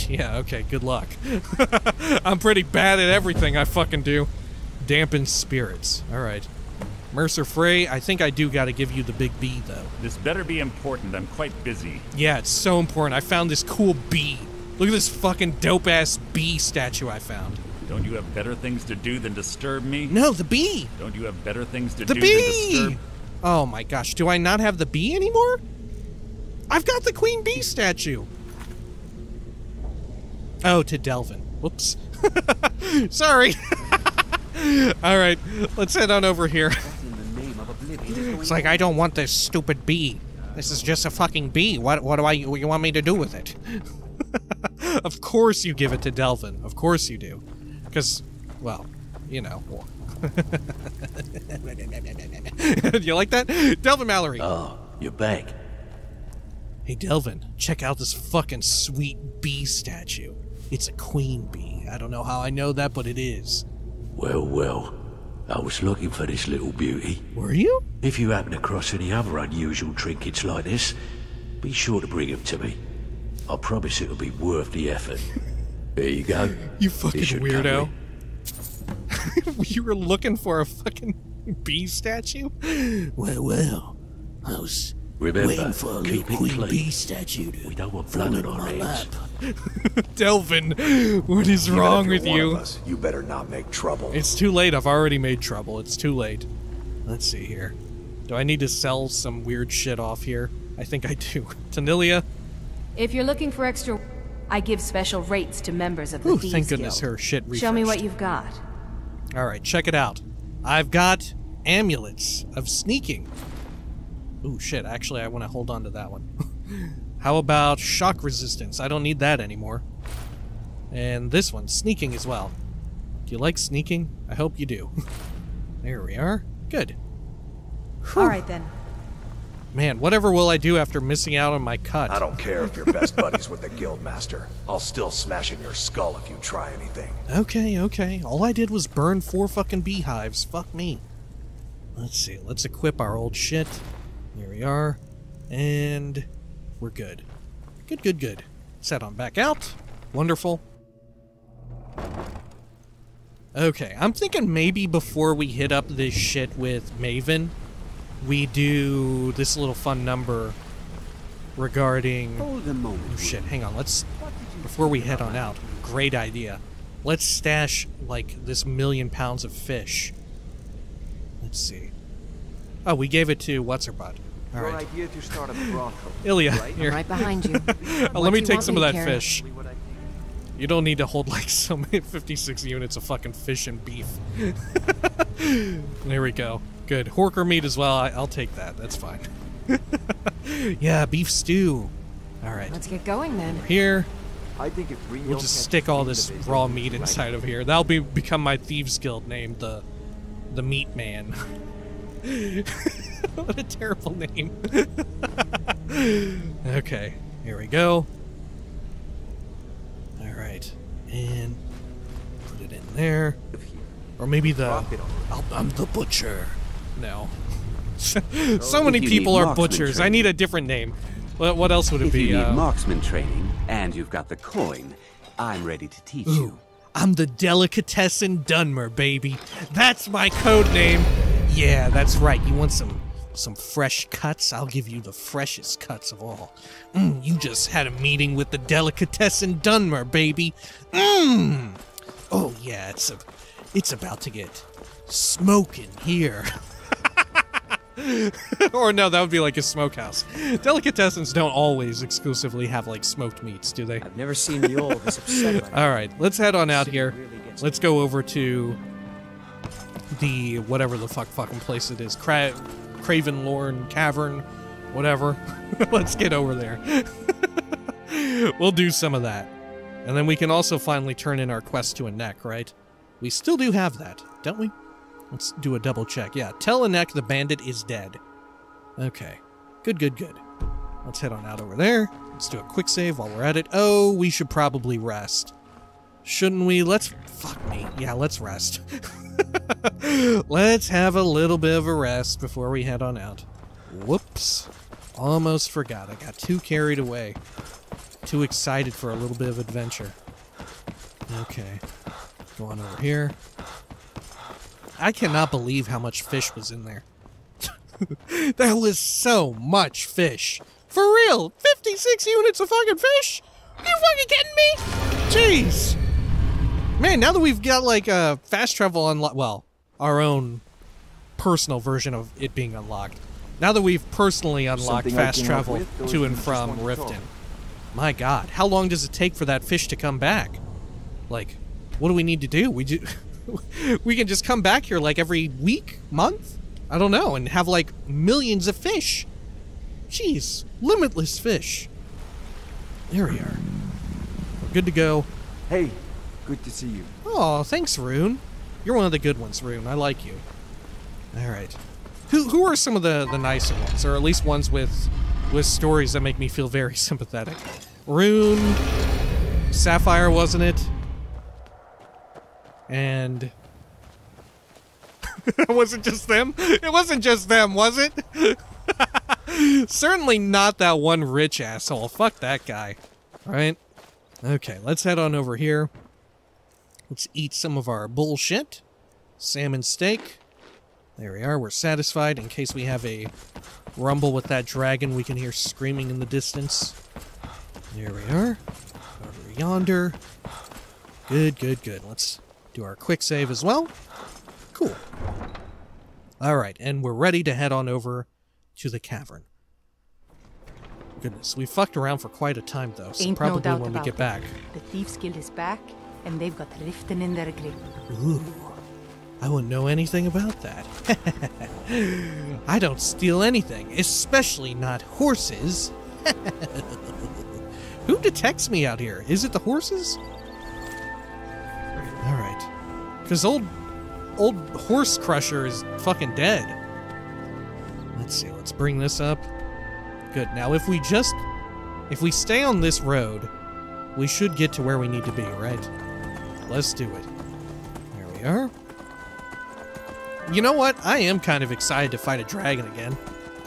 Yeah, okay, good luck. I'm pretty bad at everything I fucking do. Dampen spirits. Alright. Mercer Frey, I think I do gotta give you the big B, though. This better be important. I'm quite busy. Yeah, it's so important. I found this cool bee. Look at this fucking dope ass bee statue I found. Don't you have better things to do than disturb me? No, the bee! Don't you have better things to The do than bee! disturb? Oh my gosh, do I not have the bee anymore? I've got the queen bee statue. Oh, to Delvin. Whoops. Sorry. All right, let's head on over here. It's like I don't want this stupid bee. This is just a fucking bee. What what do I what you want me to do with it? of course you give it to Delvin. Of course you do. Cuz well, you know. you like that? Delvin Mallory. Oh, you're back. Hey Delvin, check out this fucking sweet bee statue. It's a queen bee. I don't know how I know that, but it is. Well, well. I was looking for this little beauty. Were you? If you happen across any other unusual trinkets like this, be sure to bring them to me. I promise it'll be worth the effort. There you go. You fucking weirdo. you were looking for a fucking bee statue? Well, well. I was Remember, waiting for a little queen clean. bee statue to We don't want fall blood into our my lap. Delvin, what is Even wrong with you? us, you better not make trouble. It's too late. I've already made trouble. It's too late. Let's see here. Do I need to sell some weird shit off here? I think I do. Tonilia? If you're looking for extra, I give special rates to members of the Ooh, Thieves thank goodness Guild. her shit Show me what you've got. All right, check it out. I've got amulets of sneaking. Ooh, shit. Actually, I want to hold on to that one. How about shock resistance? I don't need that anymore. And this one, sneaking as well. Do you like sneaking? I hope you do. there we are. Good. All right then. Man, whatever will I do after missing out on my cut? I don't care if you're best buddies with the Guildmaster. I'll still smash in your skull if you try anything. Okay, okay. All I did was burn four fucking beehives. Fuck me. Let's see. Let's equip our old shit. Here we are. And we're good. Good, good, good. Set on back out. Wonderful. Okay, I'm thinking maybe before we hit up this shit with Maven, we do this little fun number regarding. Oh, hold a moment. Oh shit! Hang on. Let's before we head on out. Great idea. Let's stash like this million pounds of fish. Let's see. Oh, we gave it to what's her butt. All Your right, idea to start a brothel. Illia, right? here. right behind you. Oh, let me you take some me of that carry? fish. You don't need to hold like so many 56 units of fucking fish and beef. there we go. Good. Horker meat as well. I, I'll take that. That's fine. yeah, beef stew. All right. Let's get going then. Here, I think if we we'll just stick all this raw meat right? inside of here. That'll be become my thieves guild name, the the meat man. what a terrible name. okay, here we go. All right, and put it in there, or maybe the Drop it on. I'll, I'm the butcher. No. so many people are butchers. I need a different name. What, what else would it If be? you need Uh, marksman training and you've got the coin, I'm ready to teach you. I'm the Delicatessen Dunmer, baby. That's my code name. Yeah, that's right. You want some some fresh cuts? I'll give you the freshest cuts of all. Mm, you just had a meeting with the Delicatessen Dunmer, baby. Mmm. Oh yeah, it's a, it's about to get smoking here. or no, that would be like a smokehouse. Delicatessens don't always exclusively have like smoked meats, do they? I've never seen Mjoll this upset All right, let's head on out here. Let's go over to the whatever the fuck fucking place it is, Cra- Craven Lorn Cavern, whatever. let's get over there. we'll do some of that, and then we can also finally turn in our quest to a neck, right? We still do have that, don't we? Let's do a double check. Yeah, a the bandit is dead. Okay, good, good, good. Let's head on out over there. Let's do a quick save while we're at it. Oh, we should probably rest. Shouldn't we? Let's. Fuck me. Yeah, let's rest. let's have a little bit of a rest before we head on out. Whoops. Almost forgot. I got too carried away. Too excited for a little bit of adventure. Okay. Go on over here. I cannot believe how much fish was in there. that was so much fish. For real, 56 units of fucking fish? Are you fucking kidding me? Jeez. Man, now that we've got like a fast travel unlocked, well, our own personal version of it being unlocked. Now that we've personally unlocked Something fast travel to and from Riften. My god, how long does it take for that fish to come back? Like, what do we need to do? We do we can just come back here like every week, month? I don't know, and have like millions of fish. Jeez, limitless fish. There we are. We're good to go. Hey, good to see you. Oh, thanks, Rune. You're one of the good ones, Rune. I like you. All right. Who who are some of the the nicer ones, or at least ones with with stories that make me feel very sympathetic? Rune, Sapphire, wasn't it? And it wasn't just them. It wasn't just them, was it? Certainly not that one rich asshole. Fuck that guy. Right. Okay, let's head on over here. Let's eat some of our bullshit. Salmon steak. There we are. We're satisfied in case we have a rumble with that dragon we can hear screaming in the distance. There we are. Over yonder. Good, good, good. Let's do our quick save as well. Cool. All right, and we're ready to head on over to the cavern. Goodness, we fucked around for quite a time though, so Ain't probably no doubt when we get it. back. The Thieves Guild is back, and they've got Riften in their grip. Ooh, I wouldn't know anything about that. I don't steal anything, especially not horses. Who detects me out here? Is it the horses? Because old old horse crusher is fucking dead. Let's see. Let's bring this up. Good. Now, if we just if we stay on this road, we should get to where we need to be, right? Let's do it. There we are. You know what? I am kind of excited to fight a dragon again.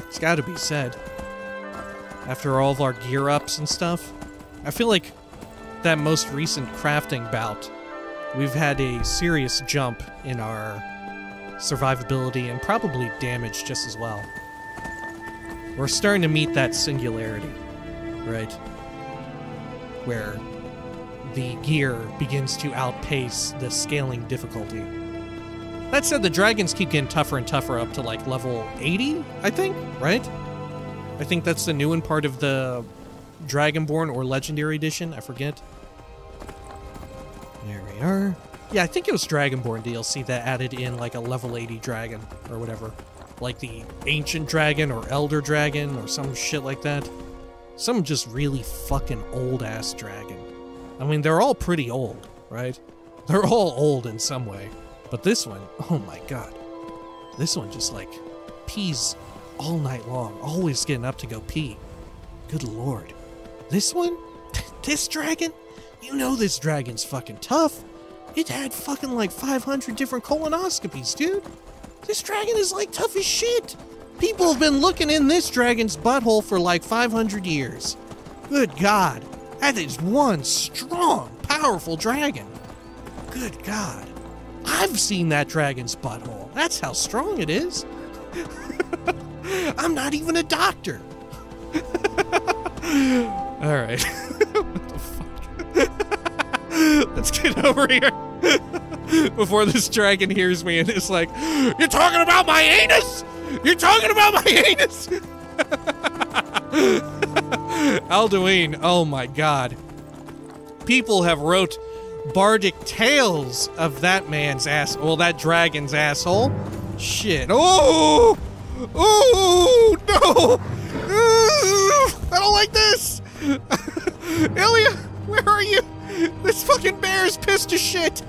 It's got to be said. After all of our gear ups and stuff, I feel like that most recent crafting bout, we've had a serious jump in our survivability and probably damage just as well. We're starting to meet that singularity, right? Where the gear begins to outpace the scaling difficulty. That said, the dragons keep getting tougher and tougher up to like level 80, I think, right? I think that's the new one part of the Dragonborn or Legendary Edition, I forget. There we are. Yeah, I think it was Dragonborn DLC that added in like a level 80 dragon or whatever. Like the Ancient Dragon or Elder Dragon or some shit like that. Some just really fucking old ass dragon. I mean, they're all pretty old, right? They're all old in some way. But this one, oh my god. This one just like pees all night long, always getting up to go pee. Good lord. This one? this dragon? You know this dragon's fucking tough. It had fucking like 500 different colonoscopies, dude. This dragon is like tough as shit. People have been looking in this dragon's butthole for like 500 years. Good god. That is one strong, powerful dragon. Good god. I've seen that dragon's butthole. That's how strong it is. I'm not even a doctor. All right. Let's get over here before this dragon hears me and is like, "You're talking about my anus? You're talking about my anus?" Alduin, oh my god. People have wrote bardic tales of that man's ass, well, that dragon's asshole. Shit. Oh! Oh, no! I don't like this! Illia, where are you? This fucking bear is pissed to shit!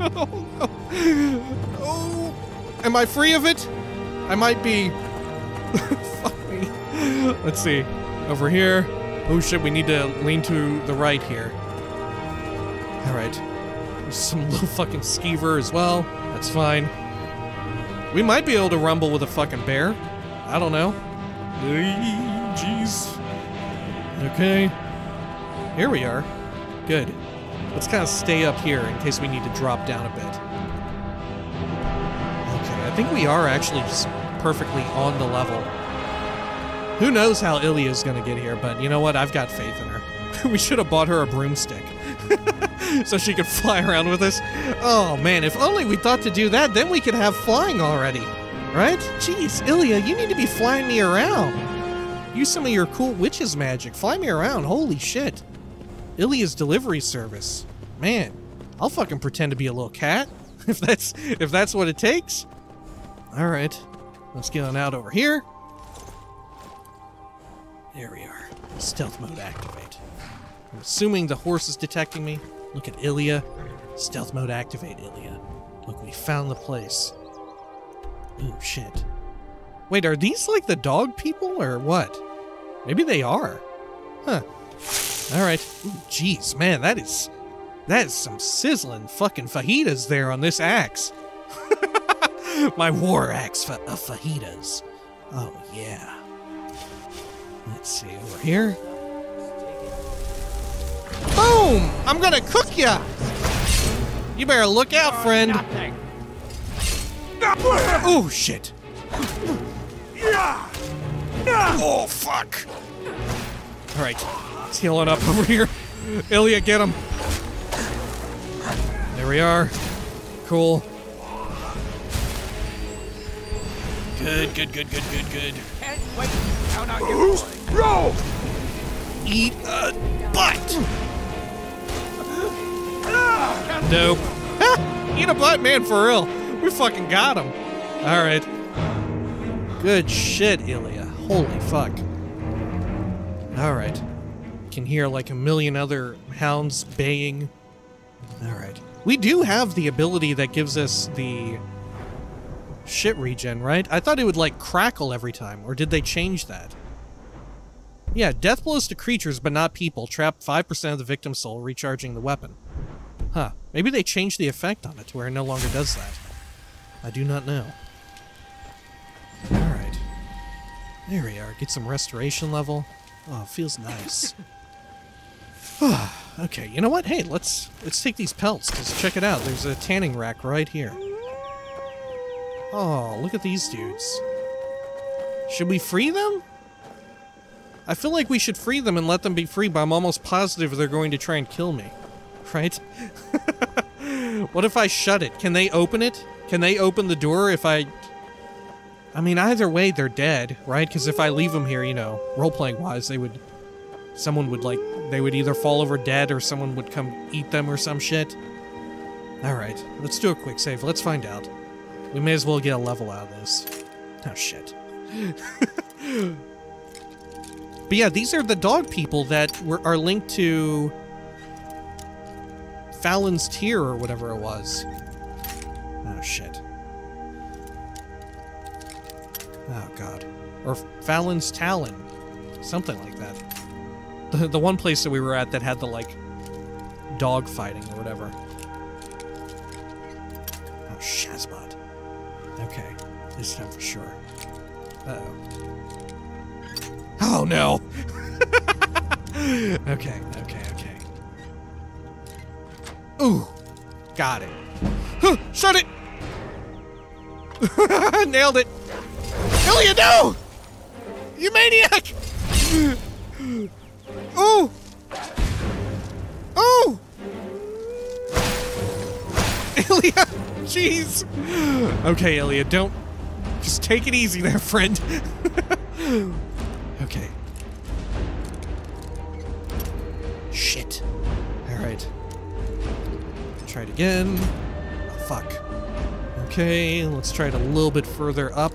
oh, no. oh, am I free of it? I might be. Fuck me. Let's see. Over here. Oh shit, we need to lean to the right here. Alright. There's some little fucking skeever as well. That's fine. We might be able to rumble with a fucking bear. I don't know. Jeez. Okay. Here we are. Good. Let's kind of stay up here in case we need to drop down a bit. Okay, I think we are actually just perfectly on the level. Who knows how Illia's gonna get here, but you know what? I've got faith in her. we should have bought her a broomstick. so she could fly around with us. Oh man, if only we thought to do that, then we could have flying already. Right? Jeez, Illia, you need to be flying me around. Use some of your cool witch's magic. Fly me around. Holy shit. Illia's delivery service. Man, I'll fucking pretend to be a little cat if that's if that's what it takes. All right. Let's get on out over here. There we are. Stealth mode activate. I'm assuming the horse is detecting me. Look at Illia. Stealth mode activate, Illia. Look, we found the place. Ooh, shit. Wait, are these like the dog people or what? Maybe they are. Huh. Alright. Ooh, jeez, man, that is... That is some sizzling fucking fajitas there on this axe. My war axe fa of fajitas. Oh, yeah. Let's see, over here. Boom! I'm gonna cook ya! You better look out, uh, friend. Oh, shit. Oh, fuck. Alright, let's healing up over here. Illia, get him. There we are. Cool. Good, good, good, good, good, good. Who's roll? Eat a butt! Nope. Eat a butt, man, for real. We fucking got him. Alright. Good shit, Illia. Holy fuck. Alright can hear like a million other hounds baying. All right. We do have the ability that gives us the shit regen, right? I thought it would like crackle every time, or did they change that? Yeah, death blows to creatures but not people. Trap 5% of the victim's soul, recharging the weapon. Huh. Maybe they changed the effect on it to where it no longer does that. I do not know. Alright. There we are. Get some restoration level. Oh, feels nice. okay, you know what? Hey, let's let's take these pelts. Just check it out. There's a tanning rack right here. Oh, look at these dudes. Should we free them? I feel like we should free them and let them be free, but I'm almost positive they're going to try and kill me. Right? what if I shut it? Can they open it? Can they open the door if I... I mean, either way, they're dead, right? Because if I leave them here, you know, role-playing wise, they would... Someone would, like, they would either fall over dead or someone would come eat them or some shit. Alright, let's do a quick save. Let's find out. We may as well get a level out of this. Oh, shit. but yeah, these are the dog people that were, are linked to Fallon's Tear or whatever it was. Oh, shit. Oh, God. Or Fallon's Talon. Something like that. The, the one place that we were at that had the, like, dog fighting or whatever. Oh, Shazbot. Okay. This time for sure. Uh-oh. Oh, no! okay, okay, okay. Ooh! Got it. Shut it! Nailed it! Illia, no! You maniac! Ooh! Ooh! Illia! Jeez! Okay, Illia, don't... Just take it easy there, friend. okay. Shit. Alright. Try it again. Oh, fuck. Okay, let's try it a little bit further up.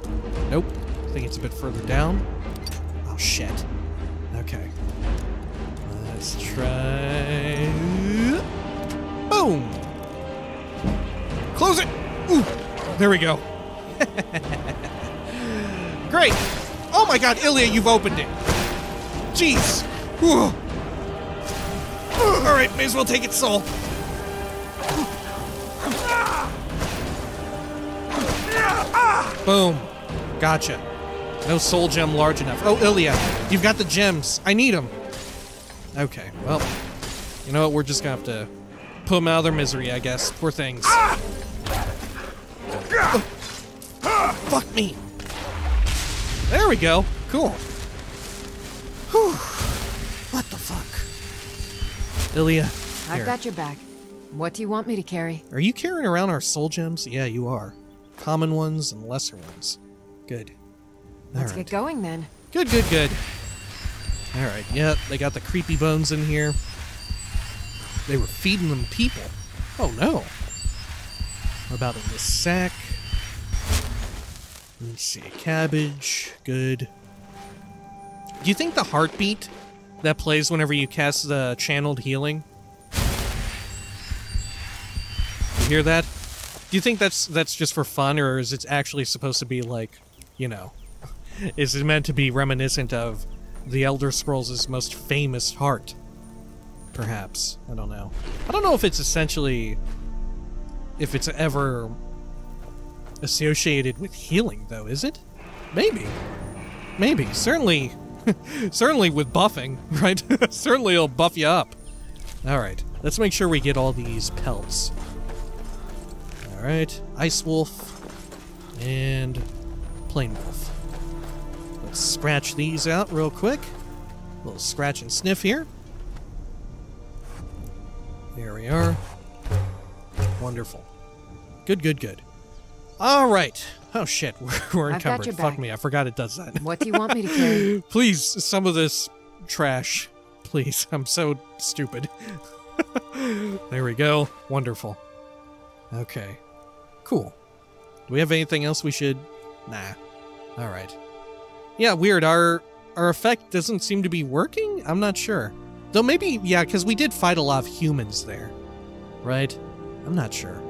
Nope. I think it's a bit further down. Oh, shit. Okay. Let's try... Boom! Close it! Ooh! There we go. Great! Oh my god, Illia, you've opened it! Jeez! Alright, may as well take its soul. Boom. Gotcha. No soul gem large enough. Oh, Illia, you've got the gems. I need them. Okay, well, you know what? We're just gonna have to put them out of their misery, I guess. Poor things. Fuck me. There we go. Cool. Whew. What the fuck? Illia. I've here. got your back. What do you want me to carry? Are you carrying around our soul gems? Yeah, you are. Common ones and lesser ones. Good. Let's Alright. get going then. Good, good, good. Alright, yep, they got the creepy bones in here. They were feeding them people. Oh no. What about in this sack? Let's see, cabbage. Good. Do you think the heartbeat that plays whenever you cast the channeled healing? You hear that? Do you think that's that's just for fun, or is it actually supposed to be like, you know, is it meant to be reminiscent of the Elder Scrolls' most famous heart? Perhaps. I don't know. I don't know if it's essentially if it's ever associated with healing though, is it? Maybe. Maybe. Certainly certainly with buffing, right? certainly it'll buff you up. Alright. Let's make sure we get all these pelts. Alright. Ice Wolf and Plain Wolf. Scratch these out real quick. A little scratch and sniff here. There we are. Wonderful. Good, good, good. All right. Oh shit, we're, we're encumbered. Fuck me, I forgot it does that. What do you want me to carry? Please, some of this trash. Please, I'm so stupid. there we go. Wonderful. Okay. Cool. Do we have anything else we should? Nah. All right. Yeah, weird. Our our effect doesn't seem to be working. I'm not sure. Though maybe yeah, because we did fight a lot of humans there, right? I'm not sure.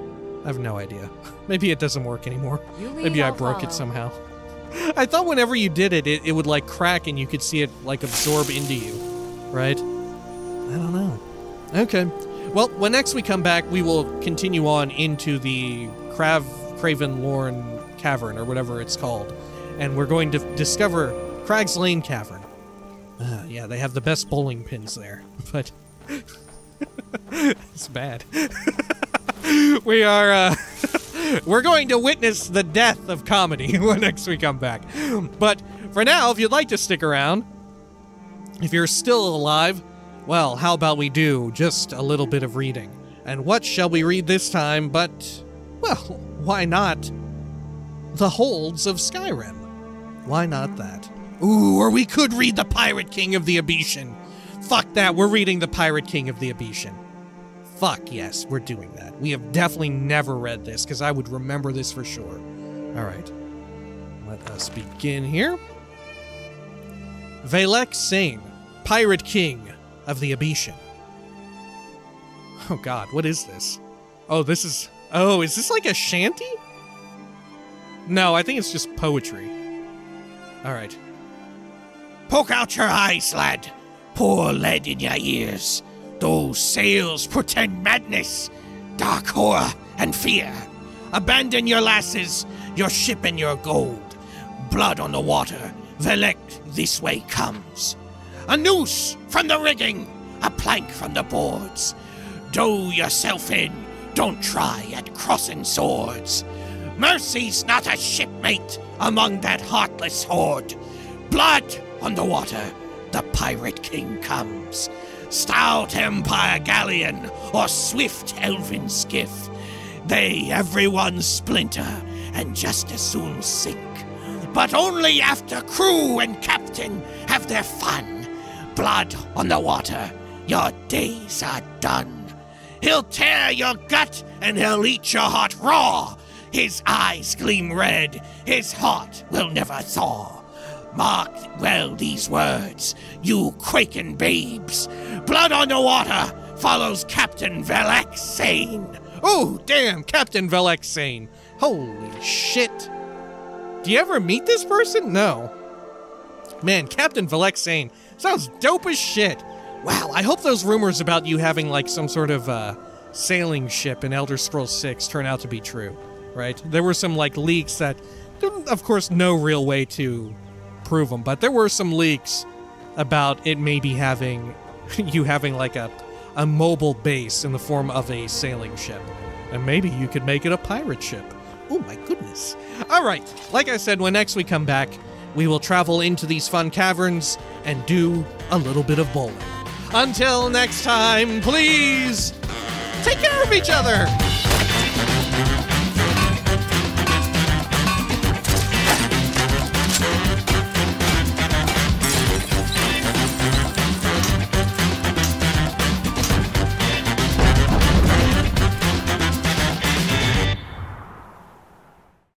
I have no idea. Maybe it doesn't work anymore. Maybe I broke it somehow. I thought whenever you did it, it, it would like crack and you could see it like absorb into you, right? I don't know. Okay. Well, when next we come back, we will continue on into the Crav Craven Lorn Cavern or whatever it's called, and we're going to discover Cragslane Cavern. Uh, yeah, they have the best bowling pins there, but it's bad. we are uh, we're going to witness the death of comedy when next we come back. But for now, if you'd like to stick around, if you're still alive, well, how about we do just a little bit of reading? And what shall we read this time but, well, why not The Holds of Skyrim? Why not that? Ooh, or we could read The Pirate King of the Abecean. Fuck that, we're reading The Pirate King of the Abecean. Fuck yes, we're doing that. We have definitely never read this, because I would remember this for sure. Alright. Let us begin here. Velehk Sain, Pirate King of the Abecean. Oh god, what is this? Oh, this is. Oh, is this like a shanty? No, I think it's just poetry. Alright. Poke out your eyes, lad. Pour lead in your ears. Those sails portend madness, dark horror, and fear. Abandon your lasses, your ship and your gold. Blood on the water, Velehk this way comes. A noose from the rigging, a plank from the boards. Do yourself in, don't try at crossing swords. Mercy's not a shipmate among that heartless horde. Blood on the water, the pirate king comes. Stout empire galleon or swift elven skiff. They everyone splinter and just as soon sink. But only after crew and captain have their fun. Blood on the water, your days are done. He'll tear your gut and he'll eat your heart raw. His eyes gleam red, his heart will never thaw. Mark well these words, you quaking babes. Blood on the water follows Captain Velehk Sain. Oh, damn, Captain Velehk Sain. Holy shit. Do you ever meet this person? No. Man, Captain Velehk Sain sounds dope as shit. Wow, I hope those rumors about you having like some sort of uh, sailing ship in Elder Scrolls 6 turn out to be true, right? There were some like leaks that, of course, no real way to prove them, but there were some leaks about it maybe having you having like a a mobile base in the form of a sailing ship, and maybe you could make it a pirate ship. Oh my goodness! All right, like I said, when next we come back, we will travel into these fun caverns and do a little bit of bowling. Until next time, please take care of each other.